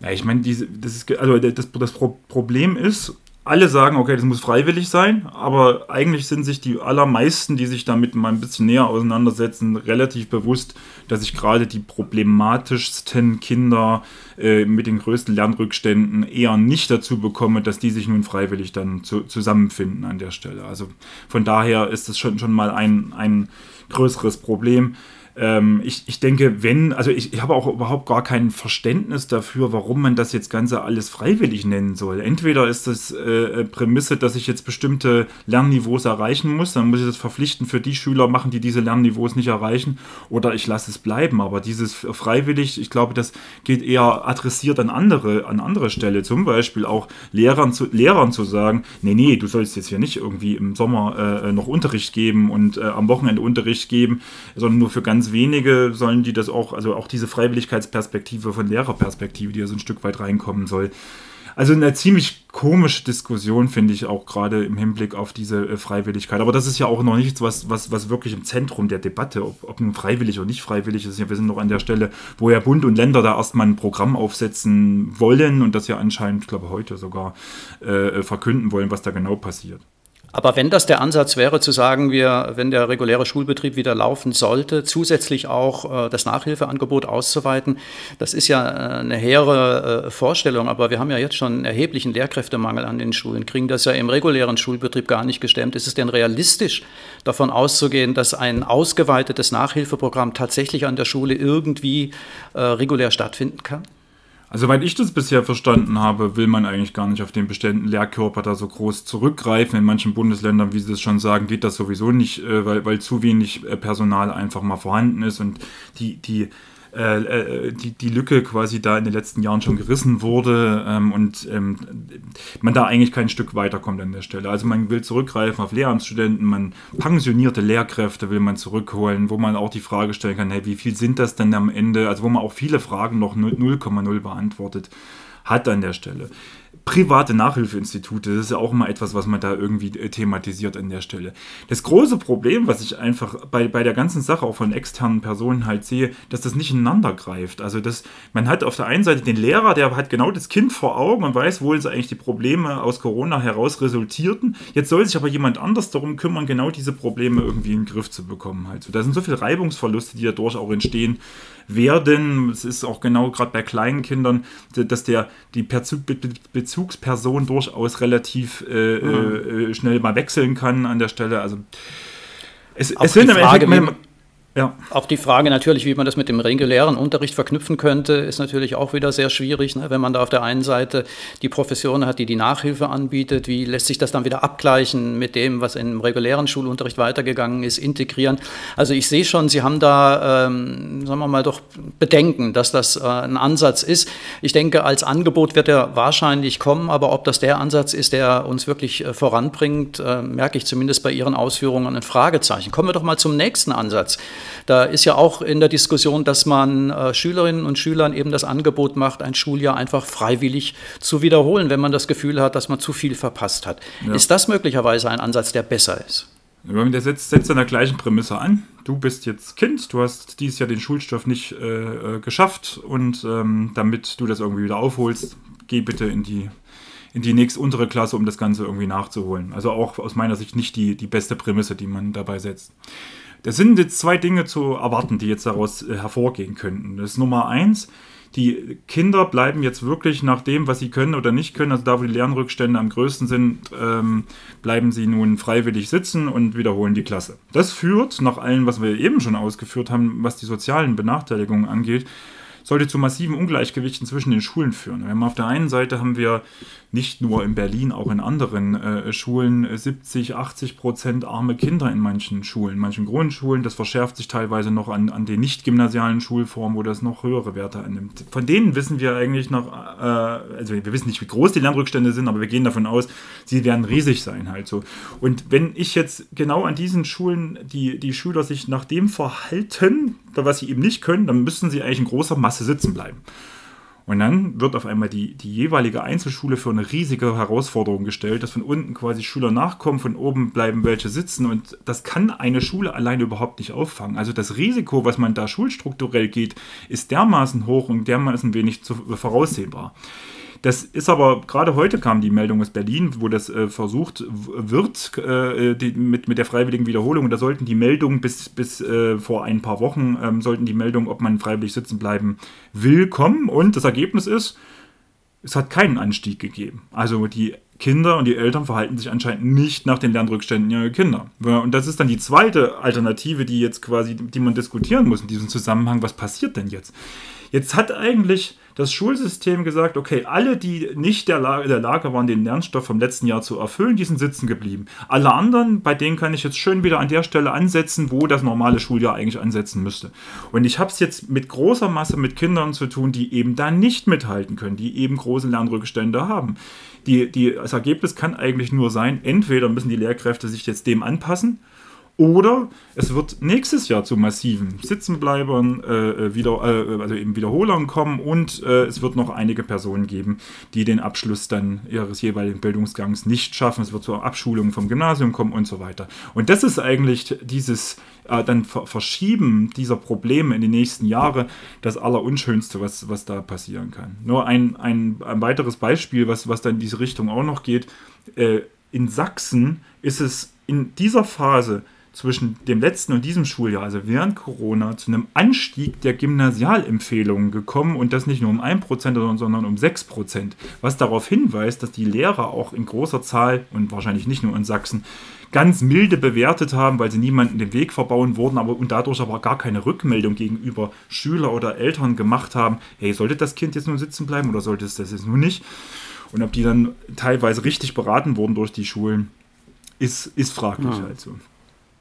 Ja, ich meine, diese, das, ist, also das, das Problem ist, alle sagen, okay, das muss freiwillig sein, aber eigentlich sind sich die allermeisten, die sich damit mal ein bisschen näher auseinandersetzen, relativ bewusst, dass ich gerade die problematischsten Kinder äh, mit den größten Lernrückständen eher nicht dazu bekomme, dass die sich nun freiwillig dann zu, zusammenfinden an der Stelle. Also von daher ist das schon, schon mal ein, ein größeres Problem. Ähm, ich, ich denke, wenn, also ich, ich habe auch überhaupt gar kein Verständnis dafür, warum man das jetzt Ganze alles freiwillig nennen soll. Entweder ist das äh, Prämisse, dass ich jetzt bestimmte Lernniveaus erreichen muss, dann muss ich das verpflichten für die Schüler machen, die diese Lernniveaus nicht erreichen, oder ich lasse es bleiben. Aber dieses freiwillig, ich glaube, das geht eher adressiert an andere, an andere Stelle. Zum Beispiel auch Lehrern zu, Lehrern zu sagen, nee, nee, du sollst jetzt hier nicht irgendwie im Sommer äh, noch Unterricht geben und äh, am Wochenende Unterricht geben, sondern nur für ganz wenige sollen die das auch, also auch diese Freiwilligkeitsperspektive von Lehrerperspektive, die ja so ein Stück weit reinkommen soll. Also eine ziemlich komische Diskussion, finde ich, auch gerade im Hinblick auf diese äh, Freiwilligkeit. Aber das ist ja auch noch nichts, was, was, was wirklich im Zentrum der Debatte, ob, ob nun freiwillig oder nicht freiwillig ist. Wir sind noch an der Stelle, wo ja Bund und Länder da erstmal ein Programm aufsetzen wollen und das ja anscheinend, ich glaube, heute sogar äh, verkünden wollen, was da genau passiert. Aber wenn das der Ansatz wäre, zu sagen, wir, wenn der reguläre Schulbetrieb wieder laufen sollte, zusätzlich auch äh, das Nachhilfeangebot auszuweiten, das ist ja äh, eine hehre äh, Vorstellung, aber wir haben ja jetzt schon einen erheblichen Lehrkräftemangel an den Schulen, kriegen das ja im regulären Schulbetrieb gar nicht gestemmt. Ist es denn realistisch, davon auszugehen, dass ein ausgeweitetes Nachhilfeprogramm tatsächlich an der Schule irgendwie äh, regulär stattfinden kann? Also, soweit ich das bisher verstanden habe, will man eigentlich gar nicht auf den bestehenden Lehrkörper da so groß zurückgreifen. In manchen Bundesländern, wie Sie es schon sagen, geht das sowieso nicht, äh, weil, weil zu wenig äh, Personal einfach mal vorhanden ist und die, die äh, äh, die, die Lücke quasi da in den letzten Jahren schon gerissen wurde ähm, und ähm, man da eigentlich kein Stück weiterkommt an der Stelle. Also man will zurückgreifen auf Lehramtsstudenten, man pensionierte Lehrkräfte will man zurückholen, wo man auch die Frage stellen kann, hey, wie viel sind das denn am Ende? Also wo man auch viele Fragen noch 0,0 beantwortet hat an der Stelle private Nachhilfeinstitute, das ist ja auch immer etwas, was man da irgendwie äh, thematisiert an der Stelle. Das große Problem, was ich einfach bei, bei der ganzen Sache auch von externen Personen halt sehe, dass das nicht ineinander greift. Also dass man hat auf der einen Seite den Lehrer, der hat genau das Kind vor Augen und weiß, wo eigentlich die Probleme aus Corona heraus resultierten. Jetzt soll sich aber jemand anders darum kümmern, genau diese Probleme irgendwie in den Griff zu bekommen. Halt. So, da sind so viele Reibungsverluste, die dadurch auch entstehen werden. Es ist auch genau gerade bei kleinen Kindern, dass der die Bezugsperson durchaus relativ äh, mhm. äh, schnell mal wechseln kann an der Stelle. Also es, es sind im Endeffekt ja. Auch die Frage natürlich, wie man das mit dem regulären Unterricht verknüpfen könnte, ist natürlich auch wieder sehr schwierig. Ne? Wenn man da auf der einen Seite die Profession hat, die die Nachhilfe anbietet, wie lässt sich das dann wieder abgleichen mit dem, was im regulären Schulunterricht weitergegangen ist, integrieren? Also ich sehe schon, Sie haben da, ähm, sagen wir mal, doch Bedenken, dass das äh, ein Ansatz ist. Ich denke, als Angebot wird er wahrscheinlich kommen, aber ob das der Ansatz ist, der uns wirklich äh, voranbringt, äh, merke ich zumindest bei Ihren Ausführungen ein Fragezeichen. Kommen wir doch mal zum nächsten Ansatz. Da ist ja auch in der Diskussion, dass man äh, Schülerinnen und Schülern eben das Angebot macht, ein Schuljahr einfach freiwillig zu wiederholen, wenn man das Gefühl hat, dass man zu viel verpasst hat. Ja. Ist das möglicherweise ein Ansatz, der besser ist? Der setzt, setzt an der gleichen Prämisse an. Du bist jetzt Kind, du hast dieses Jahr den Schulstoff nicht äh, äh, geschafft und ähm, damit du das irgendwie wieder aufholst, geh bitte in die in die nächste untere Klasse, um das Ganze irgendwie nachzuholen. Also auch aus meiner Sicht nicht die, die beste Prämisse, die man dabei setzt. Das sind jetzt zwei Dinge zu erwarten, die jetzt daraus äh, hervorgehen könnten. Das ist Nummer eins. Die Kinder bleiben jetzt wirklich nach dem, was sie können oder nicht können, also da, wo die Lernrückstände am größten sind, ähm, bleiben sie nun freiwillig sitzen und wiederholen die Klasse. Das führt, nach allem, was wir eben schon ausgeführt haben, was die sozialen Benachteiligungen angeht, sollte zu massiven Ungleichgewichten zwischen den Schulen führen. Auf der einen Seite haben wir nicht nur in Berlin, auch in anderen äh, Schulen 70, 80 Prozent arme Kinder in manchen Schulen, in manchen Grundschulen. Das verschärft sich teilweise noch an, an den nicht gymnasialen Schulformen, wo das noch höhere Werte annimmt. Von denen wissen wir eigentlich noch, äh, also wir wissen nicht, wie groß die Lernrückstände sind, aber wir gehen davon aus, sie werden riesig sein halt so. Und wenn ich jetzt genau an diesen Schulen die, die Schüler sich nach dem verhalten, was sie eben nicht können, dann müssen sie eigentlich in großer Masse sitzen bleiben. Und dann wird auf einmal die, die jeweilige Einzelschule für eine riesige Herausforderung gestellt, dass von unten quasi Schüler nachkommen, von oben bleiben welche sitzen und das kann eine Schule alleine überhaupt nicht auffangen. Also das Risiko, was man da schulstrukturell geht, ist dermaßen hoch und dermaßen wenig zu, voraussehbar. Das ist aber, gerade heute kam die Meldung aus Berlin, wo das äh, versucht wird äh, die, mit, mit der freiwilligen Wiederholung. Da sollten die Meldungen bis, bis äh, vor ein paar Wochen, ähm, sollten die Meldungen, ob man freiwillig sitzen bleiben will, kommen. Und das Ergebnis ist, es hat keinen Anstieg gegeben. Also die Kinder und die Eltern verhalten sich anscheinend nicht nach den Lernrückständen ihrer Kinder. Und das ist dann die zweite Alternative, die jetzt quasi, die man diskutieren muss in diesem Zusammenhang. Was passiert denn jetzt? Jetzt hat eigentlich das Schulsystem gesagt, okay, alle, die nicht der Lage, der Lage waren, den Lernstoff vom letzten Jahr zu erfüllen, die sind sitzen geblieben. Alle anderen, bei denen kann ich jetzt schön wieder an der Stelle ansetzen, wo das normale Schuljahr eigentlich ansetzen müsste. Und ich habe es jetzt mit großer Masse mit Kindern zu tun, die eben da nicht mithalten können, die eben große Lernrückstände haben. Die, die, das Ergebnis kann eigentlich nur sein, entweder müssen die Lehrkräfte sich jetzt dem anpassen, oder es wird nächstes Jahr zu massiven Sitzenbleibern, äh, äh, wieder, äh, also eben Wiederholern kommen und äh, es wird noch einige Personen geben, die den Abschluss dann ihres jeweiligen Bildungsgangs nicht schaffen. Es wird zur Abschulung vom Gymnasium kommen und so weiter. Und das ist eigentlich dieses äh, dann Verschieben dieser Probleme in die nächsten Jahre das Allerunschönste, was, was da passieren kann. Nur ein, ein, ein weiteres Beispiel, was, was dann in diese Richtung auch noch geht. Äh, in Sachsen ist es in dieser Phase zwischen dem letzten und diesem Schuljahr, also während Corona, zu einem Anstieg der Gymnasialempfehlungen gekommen und das nicht nur um 1%, sondern um 6%, was darauf hinweist, dass die Lehrer auch in großer Zahl und wahrscheinlich nicht nur in Sachsen ganz milde bewertet haben, weil sie niemanden den Weg verbauen wurden aber, und dadurch aber gar keine Rückmeldung gegenüber Schüler oder Eltern gemacht haben, hey, sollte das Kind jetzt nur sitzen bleiben oder sollte es das jetzt nur nicht? Und ob die dann teilweise richtig beraten wurden durch die Schulen, ist, ist fraglich ja. halt so.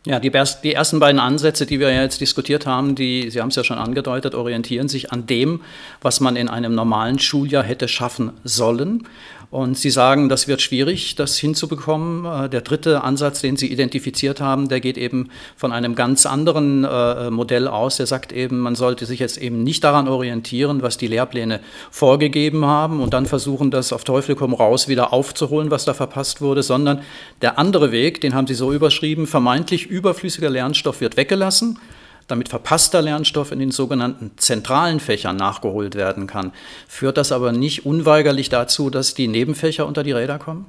Ja, die, die, ersten beiden Ansätze, die wir jetzt diskutiert haben, die, Sie haben es ja schon angedeutet, orientieren sich an dem, was man in einem normalen Schuljahr hätte schaffen sollen. Und Sie sagen, das wird schwierig, das hinzubekommen. Äh, der dritte Ansatz, den Sie identifiziert haben, der geht eben von einem ganz anderen äh, Modell aus. Der sagt eben, man sollte sich jetzt eben nicht daran orientieren, was die Lehrpläne vorgegeben haben und dann versuchen, das auf Teufel komm raus wieder aufzuholen, was da verpasst wurde, sondern der andere Weg, den haben Sie so überschrieben, vermeintlich überflüssiger Lernstoff wird weggelassen damit verpasster Lernstoff in den sogenannten zentralen Fächern nachgeholt werden kann. Führt das aber nicht unweigerlich dazu, dass die Nebenfächer unter die Räder kommen?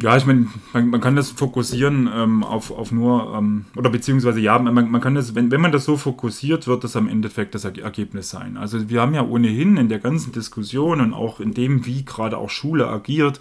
Ja, ich meine, man, man, kann das fokussieren ähm, auf, auf nur, ähm, oder beziehungsweise ja, man, man kann das, wenn, wenn man das so fokussiert, wird das am Endeffekt das Ergebnis sein. Also wir haben ja ohnehin in der ganzen Diskussion und auch in dem, wie gerade auch Schule agiert,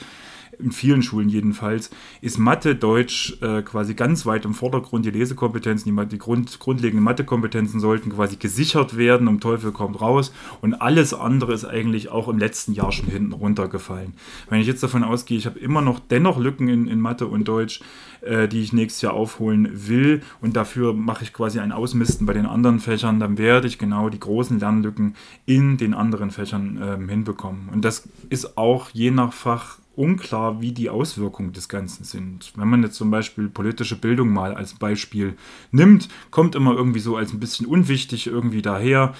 in vielen Schulen jedenfalls, ist Mathe, Deutsch äh, quasi ganz weit im Vordergrund. Die Lesekompetenzen, die, die Grund, grundlegenden Mathekompetenzen sollten quasi gesichert werden, um Teufel kommt raus. Und alles andere ist eigentlich auch im letzten Jahr schon hinten runtergefallen. Wenn ich jetzt davon ausgehe, ich habe immer noch dennoch Lücken in, in Mathe und Deutsch, äh, die ich nächstes Jahr aufholen will und dafür mache ich quasi ein Ausmisten bei den anderen Fächern, dann werde ich genau die großen Lernlücken in den anderen Fächern äh, hinbekommen. Und das ist auch je nach Fach unklar, wie die Auswirkungen des Ganzen sind. Wenn man jetzt zum Beispiel politische Bildung mal als Beispiel nimmt, kommt immer irgendwie so als ein bisschen unwichtig irgendwie daher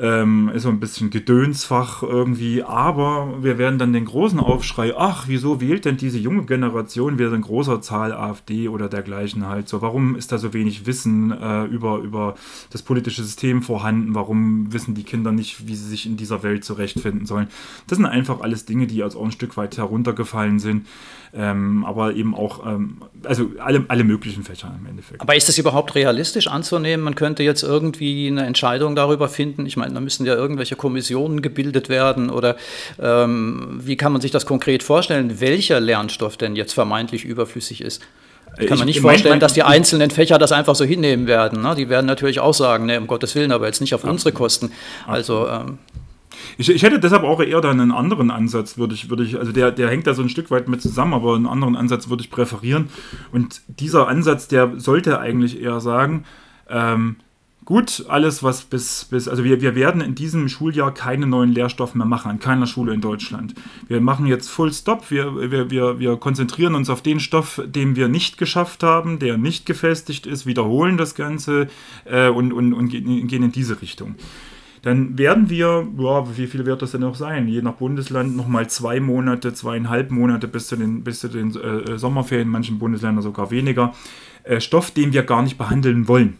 ähm, ist so ein bisschen Gedönsfach irgendwie, aber wir werden dann den großen Aufschrei, ach, wieso wählt denn diese junge Generation wieder in großer Zahl AfD oder dergleichen halt so? Warum ist da so wenig Wissen äh, über, über das politische System vorhanden? Warum wissen die Kinder nicht, wie sie sich in dieser Welt zurechtfinden sollen? Das sind einfach alles Dinge, die als auch ein Stück weit heruntergefallen sind, ähm, aber eben auch, ähm, also alle, alle möglichen Fächer im Endeffekt. Aber ist es überhaupt realistisch anzunehmen, man könnte jetzt irgendwie eine Entscheidung darüber finden? Ich meine, da müssen ja irgendwelche Kommissionen gebildet werden oder ähm, wie kann man sich das konkret vorstellen, welcher Lernstoff denn jetzt vermeintlich überflüssig ist? Kann man nicht vorstellen, mein, dass die einzelnen Fächer das einfach so hinnehmen werden. Ne? Die werden natürlich auch sagen, ne, um Gottes Willen, aber jetzt nicht auf unsere Kosten. Also ähm, ich, ich, hätte deshalb auch eher dann einen anderen Ansatz, würde ich, würde ich, also der, der hängt da so ein Stück weit mit zusammen, aber einen anderen Ansatz würde ich präferieren. Und dieser Ansatz, der sollte eigentlich eher sagen, ähm, Gut, alles, was bis, bis also wir, wir werden in diesem Schuljahr keine neuen Lehrstoffe mehr machen, an keiner Schule in Deutschland. Wir machen jetzt Full Stop, wir, wir, wir, wir konzentrieren uns auf den Stoff, den wir nicht geschafft haben, der nicht gefestigt ist, wiederholen das Ganze äh, und, und, und gehen in diese Richtung. Dann werden wir, ja, wie viel wird das denn noch sein? Je nach Bundesland nochmal zwei Monate, zweieinhalb Monate bis zu den, bis zu den äh, Sommerferien, in manchen Bundesländern sogar weniger, äh, Stoff, den wir gar nicht behandeln wollen.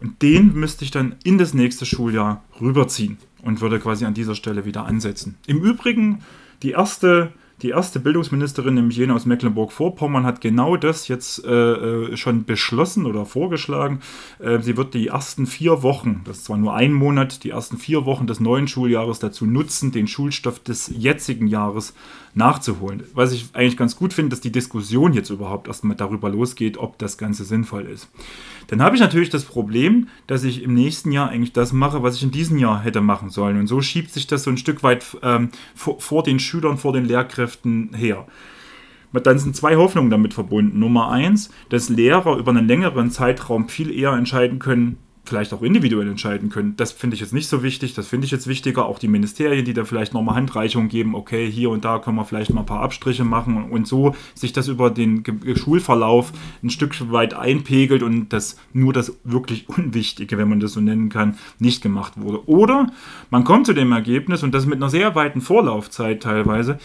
Und den müsste ich dann in das nächste Schuljahr rüberziehen und würde quasi an dieser Stelle wieder ansetzen. Im Übrigen, die erste Die erste Bildungsministerin, nämlich jene aus Mecklenburg-Vorpommern, hat genau das jetzt äh, äh, schon beschlossen oder vorgeschlagen. Äh, sie wird die ersten vier Wochen, das ist zwar nur ein Monat, die ersten vier Wochen des neuen Schuljahres dazu nutzen, den Schulstoff des jetzigen Jahres nachzuholen. Was ich eigentlich ganz gut finde, dass die Diskussion jetzt überhaupt erstmal darüber losgeht, ob das Ganze sinnvoll ist. Dann habe ich natürlich das Problem, dass ich im nächsten Jahr eigentlich das mache, was ich in diesem Jahr hätte machen sollen. Und so schiebt sich das so ein Stück weit ähm, vor, vor den Schülern, vor den Lehrkräften her. Dann sind zwei Hoffnungen damit verbunden. Nummer eins, dass Lehrer über einen längeren Zeitraum viel eher entscheiden können, vielleicht auch individuell entscheiden können. Das finde ich jetzt nicht so wichtig, das finde ich jetzt wichtiger. Auch die Ministerien, die da vielleicht nochmal Handreichungen geben, okay, hier und da können wir vielleicht mal ein paar Abstriche machen und so sich das über den Schulverlauf ein Stück weit einpegelt und das nur das wirklich Unwichtige, wenn man das so nennen kann, nicht gemacht wurde. Oder man kommt zu dem Ergebnis und das mit einer sehr weiten Vorlaufzeit teilweise,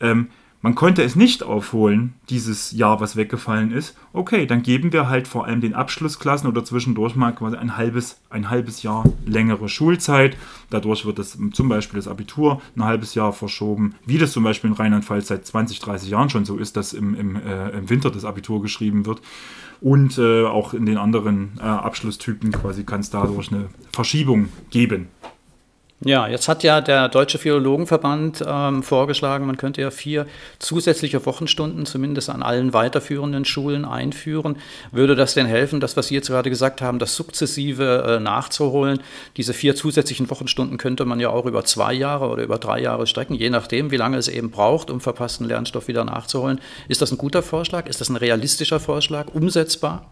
ähm, man konnte es nicht aufholen, dieses Jahr, was weggefallen ist. Okay, dann geben wir halt vor allem den Abschlussklassen oder zwischendurch mal quasi ein halbes, ein halbes Jahr längere Schulzeit. Dadurch wird das zum Beispiel das Abitur ein halbes Jahr verschoben, wie das zum Beispiel in Rheinland-Pfalz seit 20, 30 Jahren schon so ist, dass im, im, äh, im Winter das Abitur geschrieben wird. Und äh, auch in den anderen äh, Abschlusstypen quasi kann es dadurch eine Verschiebung geben. Ja, jetzt hat ja der Deutsche Philologenverband ähm, vorgeschlagen, man könnte ja vier zusätzliche Wochenstunden zumindest an allen weiterführenden Schulen einführen. Würde das denn helfen, das, was Sie jetzt gerade gesagt haben, das sukzessive äh, nachzuholen? Diese vier zusätzlichen Wochenstunden könnte man ja auch über zwei Jahre oder über drei Jahre strecken, je nachdem, wie lange es eben braucht, um verpassten Lernstoff wieder nachzuholen. Ist das ein guter Vorschlag? Ist das ein realistischer Vorschlag? Umsetzbar?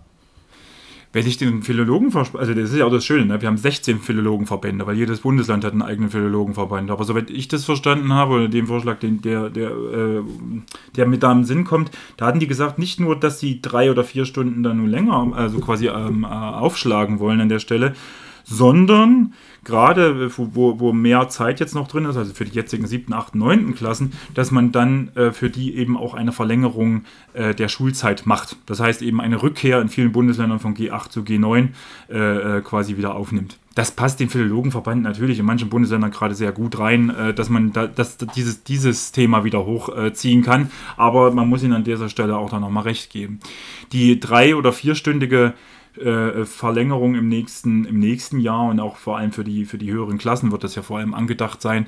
Wenn ich den Philologen, also das ist ja auch das Schöne, ne? wir haben 16 Philologenverbände, weil jedes Bundesland hat einen eigenen Philologenverband. Aber soweit ich das verstanden habe, oder den Vorschlag, den, der, der, äh, der mit da im Sinn kommt, da hatten die gesagt, nicht nur, dass sie drei oder vier Stunden dann nur länger, also quasi ähm, äh, aufschlagen wollen an der Stelle, sondern gerade wo, wo mehr Zeit jetzt noch drin ist, also für die jetzigen 7., 8., 9. Klassen, dass man dann äh, für die eben auch eine Verlängerung äh, der Schulzeit macht. Das heißt eben eine Rückkehr in vielen Bundesländern von G8 zu G9 äh, äh, quasi wieder aufnimmt. Das passt dem Philologenverband natürlich in manchen Bundesländern gerade sehr gut rein, äh, dass man da, dass dieses, dieses Thema wieder hochziehen kann. Aber man muss ihnen an dieser Stelle auch dann nochmal recht geben. Die drei- oder vierstündige äh, Verlängerung im nächsten, im nächsten Jahr und auch vor allem für die, für die höheren Klassen wird das ja vor allem angedacht sein.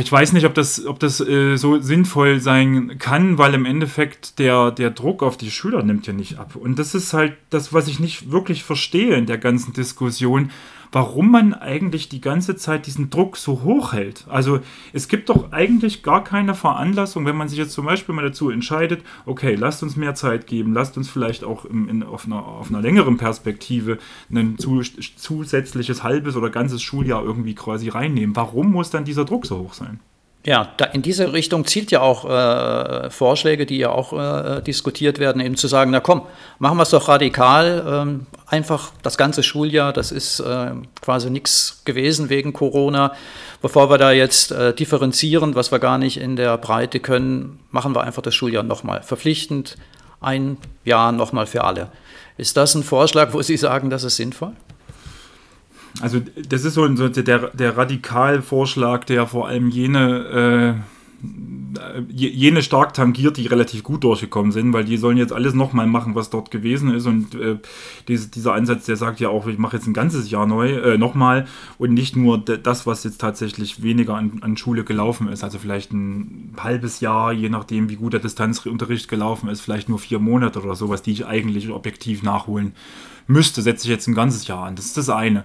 Ich weiß nicht, ob das, ob das äh, so sinnvoll sein kann, weil im Endeffekt der, der Druck auf die Schüler nimmt ja nicht ab. Und das ist halt das, was ich nicht wirklich verstehe in der ganzen Diskussion warum man eigentlich die ganze Zeit diesen Druck so hoch hält. Also es gibt doch eigentlich gar keine Veranlassung, wenn man sich jetzt zum Beispiel mal dazu entscheidet, okay, lasst uns mehr Zeit geben, lasst uns vielleicht auch in, in, auf, einer, auf, einer, längeren Perspektive ein zu, zusätzliches halbes oder ganzes Schuljahr irgendwie quasi reinnehmen. Warum muss dann dieser Druck so hoch sein? Ja, da in diese Richtung zielt ja auch äh, Vorschläge, die ja auch äh, diskutiert werden, eben zu sagen, na komm, machen wir es doch radikal, ähm, einfach das ganze Schuljahr, das ist äh, quasi nichts gewesen wegen Corona. Bevor wir da jetzt äh, differenzieren, was wir gar nicht in der Breite können, machen wir einfach das Schuljahr nochmal verpflichtend, ein Jahr nochmal für alle. Ist das ein Vorschlag, wo Sie sagen, das ist sinnvoll? Also das ist so, so der, der Radikalvorschlag, der vor allem jene, äh, jene stark tangiert, die relativ gut durchgekommen sind, weil die sollen jetzt alles nochmal machen, was dort gewesen ist. Und äh, diese, dieser Ansatz, der sagt ja auch, ich mache jetzt ein ganzes Jahr neu, äh, nochmal und nicht nur das, was jetzt tatsächlich weniger an, an Schule gelaufen ist. Also vielleicht ein halbes Jahr, je nachdem, wie gut der Distanzunterricht gelaufen ist, vielleicht nur vier Monate oder sowas, die ich eigentlich objektiv nachholen müsste, setze ich jetzt ein ganzes Jahr an. Das ist das eine.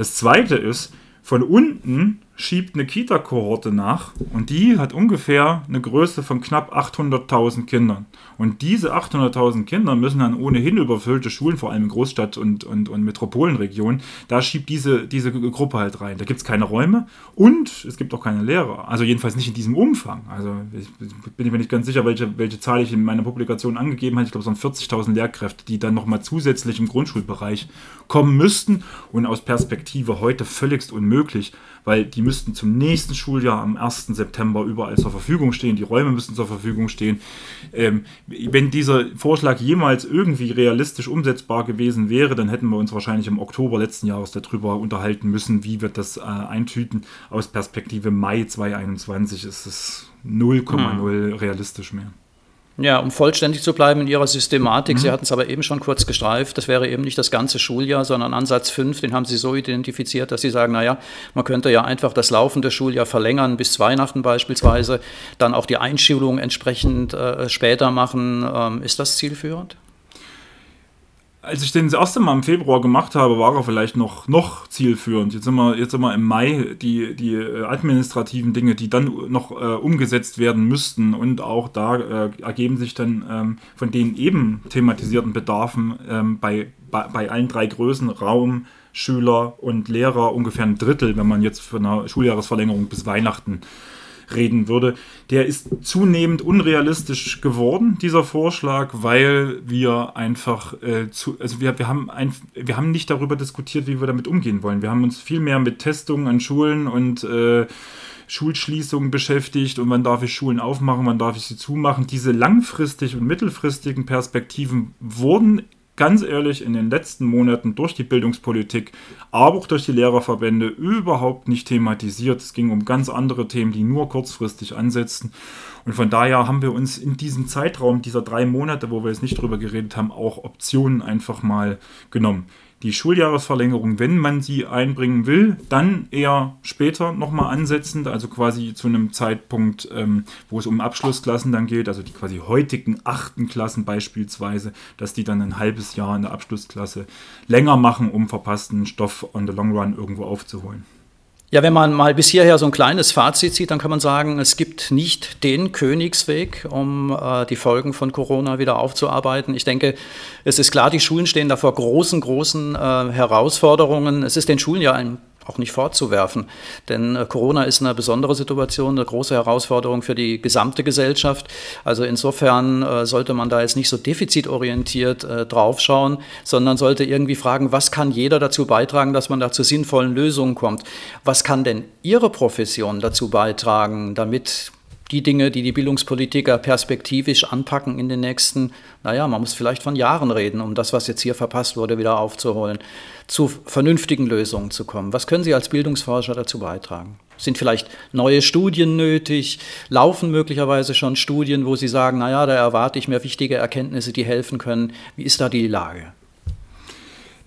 Das zweite ist, von unten schiebt eine Kita-Kohorte nach und die hat ungefähr eine Größe von knapp 800.000 Kindern. Und diese 800.000 Kinder müssen dann ohnehin überfüllte Schulen, vor allem in Großstadt- und, und, und Metropolenregionen, da schiebt diese, diese Gruppe halt rein. Da gibt es keine Räume und es gibt auch keine Lehrer. Also jedenfalls nicht in diesem Umfang. Also ich bin mir nicht ganz sicher, welche, welche Zahl ich in meiner Publikation angegeben habe. Ich glaube, es sind 40.000 Lehrkräfte, die dann nochmal zusätzlich im Grundschulbereich kommen müssten und aus Perspektive heute völligst unmöglich weil die müssten zum nächsten Schuljahr am 1. September überall zur Verfügung stehen, die Räume müssten zur Verfügung stehen. Ähm, wenn dieser Vorschlag jemals irgendwie realistisch umsetzbar gewesen wäre, dann hätten wir uns wahrscheinlich im Oktober letzten Jahres darüber unterhalten müssen, wie wir das äh, eintüten. Aus Perspektive Mai 2021 ist es 0,0 hm. realistisch mehr. Ja, um vollständig zu bleiben in Ihrer Systematik, mhm. Sie hatten es aber eben schon kurz gestreift, das wäre eben nicht das ganze Schuljahr, sondern Ansatz 5, den haben Sie so identifiziert, dass Sie sagen, naja, man könnte ja einfach das laufende Schuljahr verlängern bis Weihnachten beispielsweise, dann auch die Einschulung entsprechend äh, später machen. Ähm, ist das zielführend? Als ich den das erste Mal im Februar gemacht habe, war er vielleicht noch, noch zielführend. Jetzt sind, wir, jetzt sind wir im Mai, die, die äh, administrativen Dinge, die dann noch äh, umgesetzt werden müssten und auch da äh, ergeben sich dann ähm, von den eben thematisierten Bedarfen ähm, bei, bei, bei allen drei Größen Raum, Schüler und Lehrer ungefähr ein Drittel, wenn man jetzt von einer Schuljahresverlängerung bis Weihnachten reden würde, der ist zunehmend unrealistisch geworden, dieser Vorschlag, weil wir einfach äh, zu, also wir, wir, haben ein, wir haben nicht darüber diskutiert, wie wir damit umgehen wollen. Wir haben uns viel mehr mit Testungen an Schulen und äh, Schulschließungen beschäftigt und wann darf ich Schulen aufmachen, wann darf ich sie zumachen. Diese langfristig und mittelfristigen Perspektiven wurden ganz ehrlich in den letzten Monaten durch die Bildungspolitik, aber auch durch die Lehrerverbände überhaupt nicht thematisiert. Es ging um ganz andere Themen, die nur kurzfristig ansetzten. Und von daher haben wir uns in diesem Zeitraum dieser drei Monate, wo wir jetzt nicht drüber geredet haben, auch Optionen einfach mal genommen die Schuljahresverlängerung, wenn man sie einbringen will, dann eher später nochmal ansetzend, also quasi zu einem Zeitpunkt, ähm, wo es um Abschlussklassen dann geht, also die quasi heutigen achten Klassen beispielsweise, dass die dann ein halbes Jahr in der Abschlussklasse länger machen, um verpassten Stoff on the long run irgendwo aufzuholen. Ja, wenn man mal bis hierher so ein kleines Fazit zieht, dann kann man sagen, es gibt nicht den Königsweg, um äh, die Folgen von Corona wieder aufzuarbeiten. Ich denke, es ist klar, die Schulen stehen da vor großen, großen äh, Herausforderungen. Es ist den Schulen ja ein auch nicht fortzuwerfen. Denn äh, Corona ist eine besondere Situation, eine große Herausforderung für die gesamte Gesellschaft. Also insofern äh, sollte man da jetzt nicht so defizitorientiert äh, draufschauen, sondern sollte irgendwie fragen, was kann jeder dazu beitragen, dass man da zu sinnvollen Lösungen kommt? Was kann denn Ihre Profession dazu beitragen, damit die Dinge, die die Bildungspolitiker perspektivisch anpacken in den nächsten, naja, man muss vielleicht von Jahren reden, um das, was jetzt hier verpasst wurde, wieder aufzuholen, zu vernünftigen Lösungen zu kommen. Was können Sie als Bildungsforscher dazu beitragen? Sind vielleicht neue Studien nötig? Laufen möglicherweise schon Studien, wo Sie sagen, naja, da erwarte ich mir wichtige Erkenntnisse, die helfen können? Wie ist da die Lage?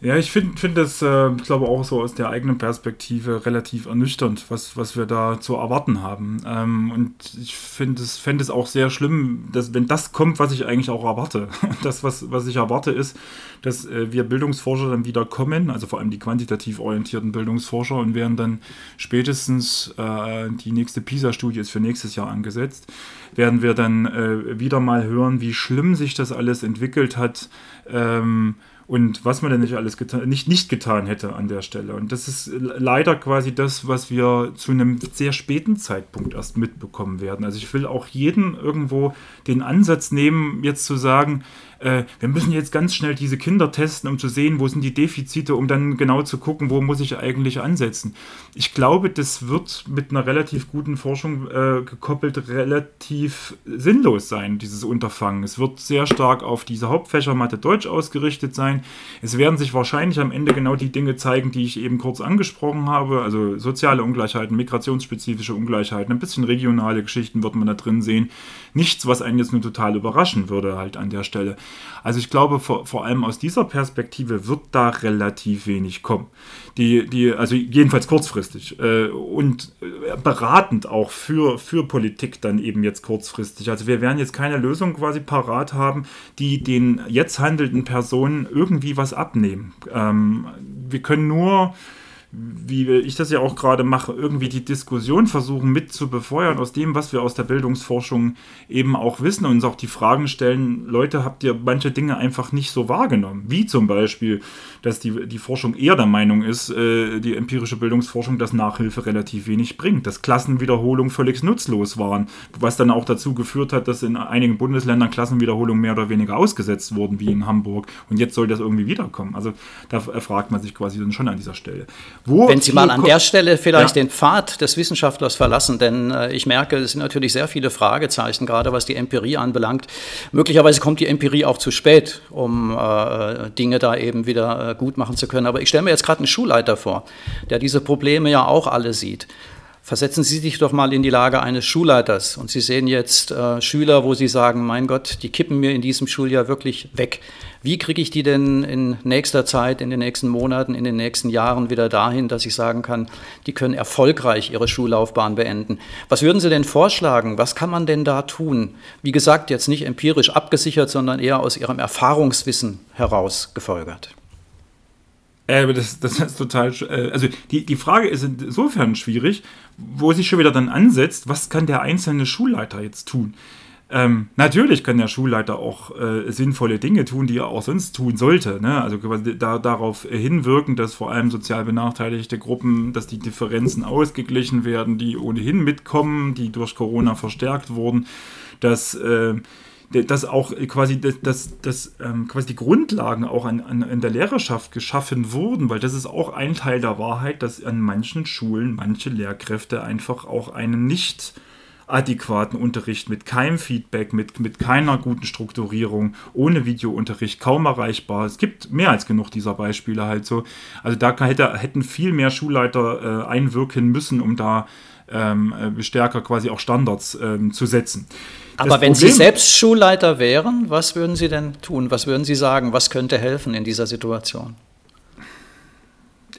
Ja, ich finde find das, äh, ich glaube auch so aus der eigenen Perspektive relativ ernüchternd, was, was wir da zu erwarten haben. Ähm, und ich finde es, fände es auch sehr schlimm, dass, wenn das kommt, was ich eigentlich auch erwarte. Das, was, was ich erwarte, ist, dass äh, wir Bildungsforscher dann wieder kommen, also vor allem die quantitativ orientierten Bildungsforscher, und werden dann spätestens, äh, die nächste PISA-Studie ist für nächstes Jahr angesetzt, werden wir dann äh, wieder mal hören, wie schlimm sich das alles entwickelt hat. Ähm, und was man denn nicht alles getan, nicht, nicht getan hätte an der Stelle. Und das ist leider quasi das, was wir zu einem sehr späten Zeitpunkt erst mitbekommen werden. Also ich will auch jeden irgendwo den Ansatz nehmen, jetzt zu sagen, äh, wir müssen jetzt ganz schnell diese Kinder testen, um zu sehen, wo sind die Defizite, um dann genau zu gucken, wo muss ich eigentlich ansetzen. Ich glaube, das wird mit einer relativ guten Forschung äh, gekoppelt relativ sinnlos sein, dieses Unterfangen. Es wird sehr stark auf diese Hauptfächer Mathe Deutsch ausgerichtet sein. Es werden sich wahrscheinlich am Ende genau die Dinge zeigen, die ich eben kurz angesprochen habe, also soziale Ungleichheiten, migrationsspezifische Ungleichheiten, ein bisschen regionale Geschichten wird man da drin sehen. Nichts, was einen jetzt nur total überraschen würde halt an der Stelle. Also ich glaube, vor, vor allem aus dieser Perspektive wird da relativ wenig kommen. Die, die, also jedenfalls kurzfristig äh, und äh, beratend auch für, für Politik dann eben jetzt kurzfristig. Also wir werden jetzt keine Lösung quasi parat haben, die den jetzt handelnden Personen irgendwie was abnehmen. Ähm, wir können nur wie ich das ja auch gerade mache, irgendwie die Diskussion versuchen mit zu befeuern aus dem, was wir aus der Bildungsforschung eben auch wissen und uns auch die Fragen stellen, Leute, habt ihr manche Dinge einfach nicht so wahrgenommen? Wie zum Beispiel, dass die, die Forschung eher der Meinung ist, äh, die empirische Bildungsforschung, dass Nachhilfe relativ wenig bringt, dass Klassenwiederholungen völlig nutzlos waren, was dann auch dazu geführt hat, dass in einigen Bundesländern Klassenwiederholungen mehr oder weniger ausgesetzt wurden, wie in Hamburg. Und jetzt soll das irgendwie wiederkommen. Also da fragt man sich quasi dann schon an dieser Stelle. Wo Wenn Sie mal an der Stelle vielleicht ja. den Pfad des Wissenschaftlers verlassen, denn äh, ich merke, es sind natürlich sehr viele Fragezeichen, gerade was die Empirie anbelangt. Möglicherweise kommt die Empirie auch zu spät, um äh, Dinge da eben wieder äh, gut machen zu können. Aber ich stelle mir jetzt gerade einen Schulleiter vor, der diese Probleme ja auch alle sieht. Versetzen Sie sich doch mal in die Lage eines Schulleiters und Sie sehen jetzt äh, Schüler, wo Sie sagen, mein Gott, die kippen mir in diesem Schuljahr wirklich weg. Wie kriege ich die denn in nächster Zeit, in den nächsten Monaten, in den nächsten Jahren wieder dahin, dass ich sagen kann, die können erfolgreich ihre Schullaufbahn beenden? Was würden Sie denn vorschlagen? Was kann man denn da tun? Wie gesagt, jetzt nicht empirisch abgesichert, sondern eher aus Ihrem Erfahrungswissen heraus gefolgert. Äh, das, das ist total. Äh, also die, die Frage ist insofern schwierig, wo sich schon wieder dann ansetzt, was kann der einzelne Schulleiter jetzt tun? Ähm, natürlich kann der Schulleiter auch äh, sinnvolle Dinge tun, die er auch sonst tun sollte. Ne? Also da, darauf hinwirken, dass vor allem sozial benachteiligte Gruppen, dass die Differenzen ausgeglichen werden, die ohnehin mitkommen, die durch Corona verstärkt wurden, dass äh, dass auch quasi, dass, dass, ähm, quasi die Grundlagen auch an, an, an der Lehrerschaft geschaffen wurden, weil das ist auch ein Teil der Wahrheit, dass an manchen Schulen manche Lehrkräfte einfach auch einen nicht adäquaten Unterricht mit keinem Feedback, mit, mit keiner guten Strukturierung, ohne Videounterricht, kaum erreichbar. Es gibt mehr als genug dieser Beispiele halt so. Also da hätte, hätten viel mehr Schulleiter äh, einwirken müssen, um da ähm, äh, stärker quasi auch Standards ähm, zu setzen. Aber das wenn Problem, Sie selbst Schulleiter wären, was würden Sie denn tun? Was würden Sie sagen? Was könnte helfen in dieser Situation?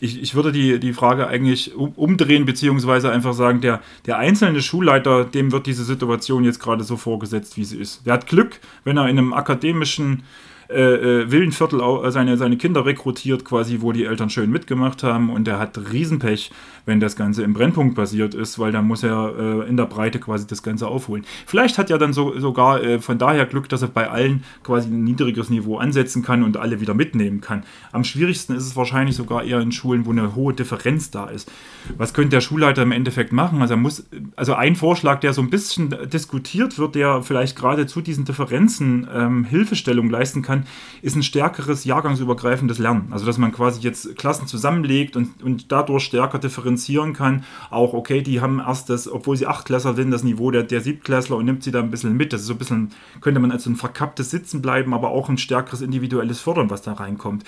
Ich, ich würde die, die Frage eigentlich umdrehen, beziehungsweise einfach sagen, der, der einzelne Schulleiter, dem wird diese Situation jetzt gerade so vorgesetzt, wie sie ist. Der hat Glück, wenn er in einem akademischen äh, äh Villenviertel äh, seine, seine Kinder rekrutiert, quasi, wo die Eltern schön mitgemacht haben. Und er hat Riesenpech, wenn das Ganze im Brennpunkt basiert ist, weil dann muss er äh, in der Breite quasi das Ganze aufholen. Vielleicht hat er dann so, sogar äh, von daher Glück, dass er bei allen quasi ein niedrigeres Niveau ansetzen kann und alle wieder mitnehmen kann. Am schwierigsten ist es wahrscheinlich sogar eher in Schulen, wo eine hohe Differenz da ist. Was könnte der Schulleiter im Endeffekt machen? Also er muss, also ein Vorschlag, der so ein bisschen diskutiert wird, der vielleicht gerade zu diesen Differenzen ähm, Hilfestellung leisten kann, ist ein stärkeres jahrgangsübergreifendes Lernen. Also dass man quasi jetzt Klassen zusammenlegt und, und dadurch stärker differenzieren kann. Auch, okay, die haben erst das, obwohl sie Achtklässler sind, das Niveau der, der Siebtklässler und nimmt sie da ein bisschen mit. Das ist so ein bisschen, könnte man als ein verkapptes Sitzen bleiben, aber auch ein stärkeres individuelles Fördern, was da reinkommt.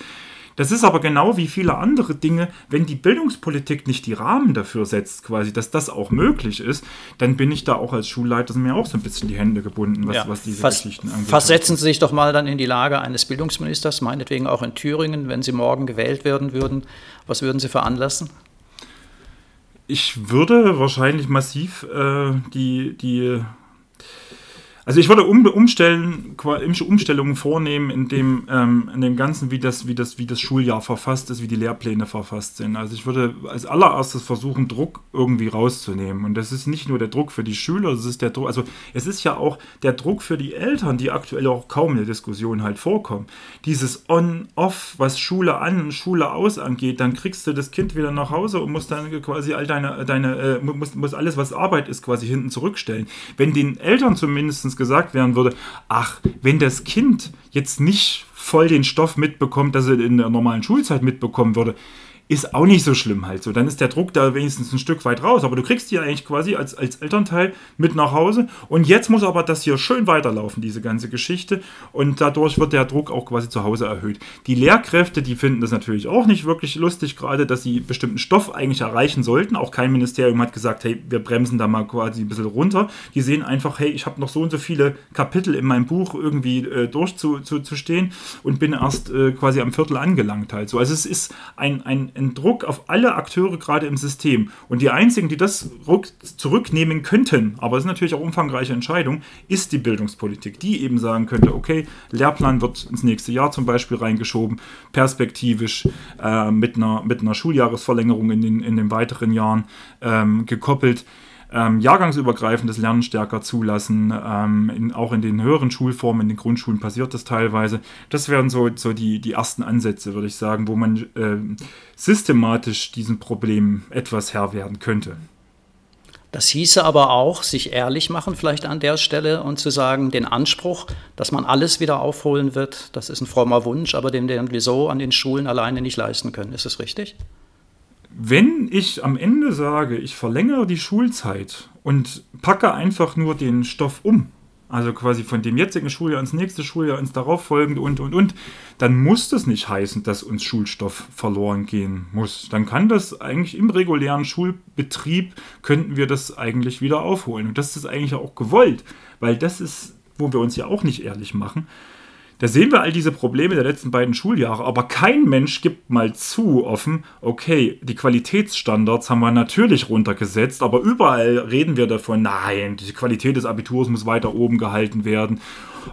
Das ist aber genau wie viele andere Dinge, wenn die Bildungspolitik nicht die Rahmen dafür setzt, quasi, dass das auch möglich ist, dann bin ich da auch als Schulleiter mir auch so ein bisschen die Hände gebunden, was, ja. was diese Vers Geschichten angeht. Versetzen Sie sich doch mal dann in die Lage eines Bildungsministers, meinetwegen auch in Thüringen, wenn Sie morgen gewählt werden würden. Was würden Sie veranlassen? Ich würde wahrscheinlich massiv äh, die, die also ich würde um, umstellen, Umstellungen vornehmen in dem, ähm, in dem Ganzen, wie das, wie, das, wie das Schuljahr verfasst ist, wie die Lehrpläne verfasst sind. Also ich würde als allererstes versuchen, Druck irgendwie rauszunehmen. Und das ist nicht nur der Druck für die Schüler, es ist der Druck, also es ist ja auch der Druck für die Eltern, die aktuell auch kaum in der Diskussion halt vorkommen. Dieses On-Off, was Schule an und Schule aus angeht, dann kriegst du das Kind wieder nach Hause und musst dann quasi all deine, deine äh, muss, muss alles, was Arbeit ist, quasi hinten zurückstellen. Wenn den Eltern zumindest gesagt werden würde, ach, wenn das Kind jetzt nicht voll den Stoff mitbekommt, dass er in der normalen Schulzeit mitbekommen würde, ist auch nicht so schlimm halt so. Dann ist der Druck da wenigstens ein Stück weit raus. Aber du kriegst die eigentlich quasi als, als Elternteil mit nach Hause. Und jetzt muss aber das hier schön weiterlaufen, diese ganze Geschichte. Und dadurch wird der Druck auch quasi zu Hause erhöht. Die Lehrkräfte, die finden das natürlich auch nicht wirklich lustig, gerade, dass sie bestimmten Stoff eigentlich erreichen sollten. Auch kein Ministerium hat gesagt, hey, wir bremsen da mal quasi ein bisschen runter. Die sehen einfach, hey, ich habe noch so und so viele Kapitel in meinem Buch irgendwie äh, durchzustehen und bin erst äh, quasi am Viertel angelangt halt so. Also es ist ein, ein einen Druck auf alle Akteure gerade im System. Und die einzigen, die das zurücknehmen könnten, aber es ist natürlich auch umfangreiche Entscheidung, ist die Bildungspolitik, die eben sagen könnte, okay, Lehrplan wird ins nächste Jahr zum Beispiel reingeschoben, perspektivisch äh, mit, einer, mit einer Schuljahresverlängerung in den, in den weiteren Jahren ähm, gekoppelt ähm, jahrgangsübergreifendes Lernen stärker zulassen. Ähm, in, auch in den höheren Schulformen, in den Grundschulen passiert das teilweise. Das wären so, so die, die ersten Ansätze, würde ich sagen, wo man äh, systematisch diesem Problem etwas Herr werden könnte. Das hieße aber auch, sich ehrlich machen vielleicht an der Stelle und zu sagen, den Anspruch, dass man alles wieder aufholen wird, das ist ein frommer Wunsch, aber den wir so an den Schulen alleine nicht leisten können. Ist es richtig? Wenn ich am Ende sage, ich verlängere die Schulzeit und packe einfach nur den Stoff um, also quasi von dem jetzigen Schuljahr ins nächste Schuljahr, ins darauffolgende und, und, und, dann muss das nicht heißen, dass uns Schulstoff verloren gehen muss. Dann kann das eigentlich im regulären Schulbetrieb, könnten wir das eigentlich wieder aufholen. Und das ist eigentlich auch gewollt, weil das ist, wo wir uns ja auch nicht ehrlich machen. Da sehen wir all diese Probleme der letzten beiden Schuljahre, aber kein Mensch gibt mal zu offen, okay, die Qualitätsstandards haben wir natürlich runtergesetzt, aber überall reden wir davon, nein, die Qualität des Abiturs muss weiter oben gehalten werden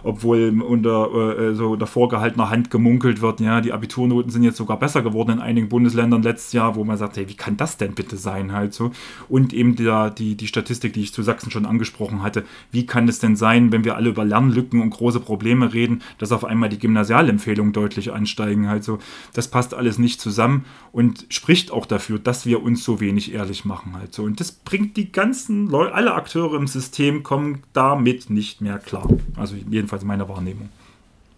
obwohl unter äh, so unter vorgehaltener Hand gemunkelt wird, ja, die Abiturnoten sind jetzt sogar besser geworden in einigen Bundesländern letztes Jahr, wo man sagt, hey, wie kann das denn bitte sein halt so? Und eben der, die, die Statistik, die ich zu Sachsen schon angesprochen hatte, wie kann es denn sein, wenn wir alle über Lernlücken und große Probleme reden, dass auf einmal die Gymnasialempfehlungen deutlich ansteigen halt so? Das passt alles nicht zusammen und spricht auch dafür, dass wir uns so wenig ehrlich machen halt so. Und das bringt die ganzen Leute, alle Akteure im System kommen damit nicht mehr klar. Also jeden jedenfalls meine Wahrnehmung.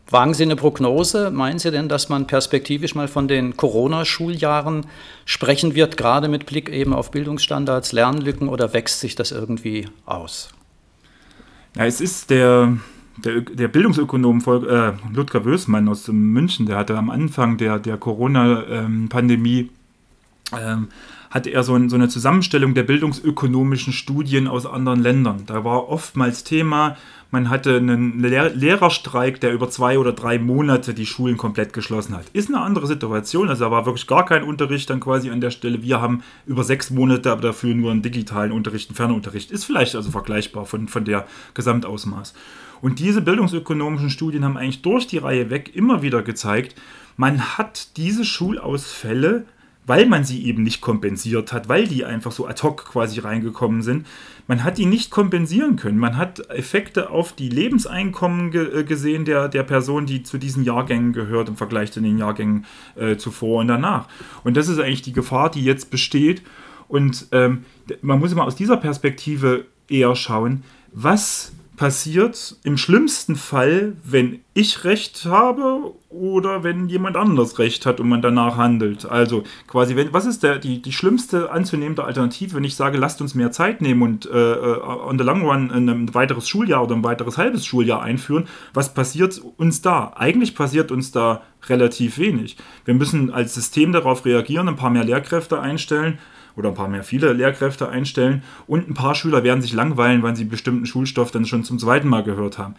Wagen Sie eine Prognose? Meinen Sie denn, dass man perspektivisch mal von den Corona-Schuljahren sprechen wird, gerade mit Blick eben auf Bildungsstandards, Lernlücken oder wächst sich das irgendwie aus? Ja, es ist der, der, der Bildungsökonom äh, Ludger Wößmann aus München, der hatte am Anfang der, der Corona-Pandemie ähm, hatte er so, ein, so, eine Zusammenstellung der bildungsökonomischen Studien aus anderen Ländern. Da war oftmals Thema, man hatte einen Lehr Lehrerstreik, der über zwei oder drei Monate die Schulen komplett geschlossen hat. Ist eine andere Situation, also da war wirklich gar kein Unterricht dann quasi an der Stelle. Wir haben über sechs Monate aber dafür nur einen digitalen Unterricht, einen Fernunterricht. Ist vielleicht also vergleichbar von, von der Gesamtausmaß. Und diese bildungsökonomischen Studien haben eigentlich durch die Reihe weg immer wieder gezeigt, man hat diese Schulausfälle weil man sie eben nicht kompensiert hat, weil die einfach so ad hoc quasi reingekommen sind. Man hat die nicht kompensieren können. Man hat Effekte auf die Lebenseinkommen ge äh, gesehen der, der Person, die zu diesen Jahrgängen gehört im Vergleich zu den Jahrgängen äh, zuvor und danach. Und das ist eigentlich die Gefahr, die jetzt besteht. Und ähm, man muss immer aus dieser Perspektive eher schauen, was passiert im schlimmsten Fall, wenn ich recht habe oder wenn jemand anders recht hat und man danach handelt. Also quasi, wenn, was ist der, die, die schlimmste anzunehmende Alternative, wenn ich sage, lasst uns mehr Zeit nehmen und äh, äh on the long run ein weiteres Schuljahr oder ein weiteres halbes Schuljahr einführen, was passiert uns da? Eigentlich passiert uns da relativ wenig. Wir müssen als System darauf reagieren, ein paar mehr Lehrkräfte einstellen, oder ein paar mehr viele Lehrkräfte einstellen und ein paar Schüler werden sich langweilen, weil sie bestimmten Schulstoff dann schon zum zweiten Mal gehört haben.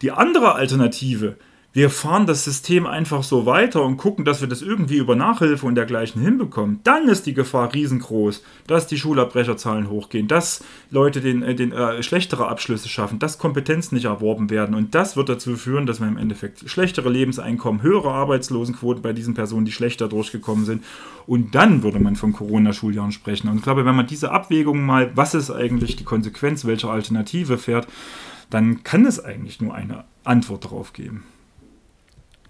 Die andere Alternative wir fahren das System einfach so weiter und gucken, dass wir das irgendwie über Nachhilfe und dergleichen hinbekommen, dann ist die Gefahr riesengroß, dass die Schulabbrecherzahlen hochgehen, dass Leute den, äh, den äh, schlechtere Abschlüsse schaffen, dass Kompetenzen nicht erworben werden. Und das wird dazu führen, dass wir im Endeffekt schlechtere Lebenseinkommen, höhere Arbeitslosenquoten bei diesen Personen, die schlechter durchgekommen sind. Und dann würde man von Corona-Schuljahren sprechen. Und ich glaube, wenn man diese Abwägung mal, was ist eigentlich die Konsequenz, welche Alternative fährt, dann kann es eigentlich nur eine Antwort darauf geben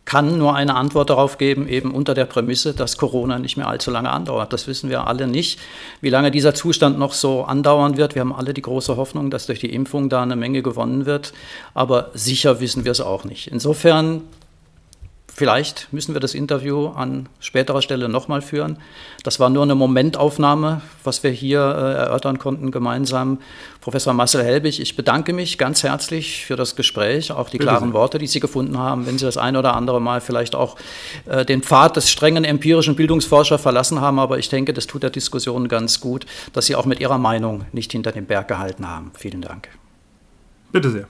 kann nur eine Antwort darauf geben, eben unter der Prämisse, dass Corona nicht mehr allzu lange andauert. Das wissen wir alle nicht, wie lange dieser Zustand noch so andauern wird. Wir haben alle die große Hoffnung, dass durch die Impfung da eine Menge gewonnen wird, aber sicher wissen wir es auch nicht. Insofern Vielleicht müssen wir das Interview an späterer Stelle nochmal führen. Das war nur eine Momentaufnahme, was wir hier äh, erörtern konnten gemeinsam. Professor Marcel Helbig, ich bedanke mich ganz herzlich für das Gespräch, auch die klaren Worte, die Sie gefunden haben. Wenn Sie das ein oder andere Mal vielleicht auch äh, den Pfad des strengen empirischen Bildungsforscher verlassen haben, aber ich denke, das tut der Diskussion ganz gut, dass Sie auch mit Ihrer Meinung nicht hinter dem Berg gehalten haben. Vielen Dank. Bitte sehr.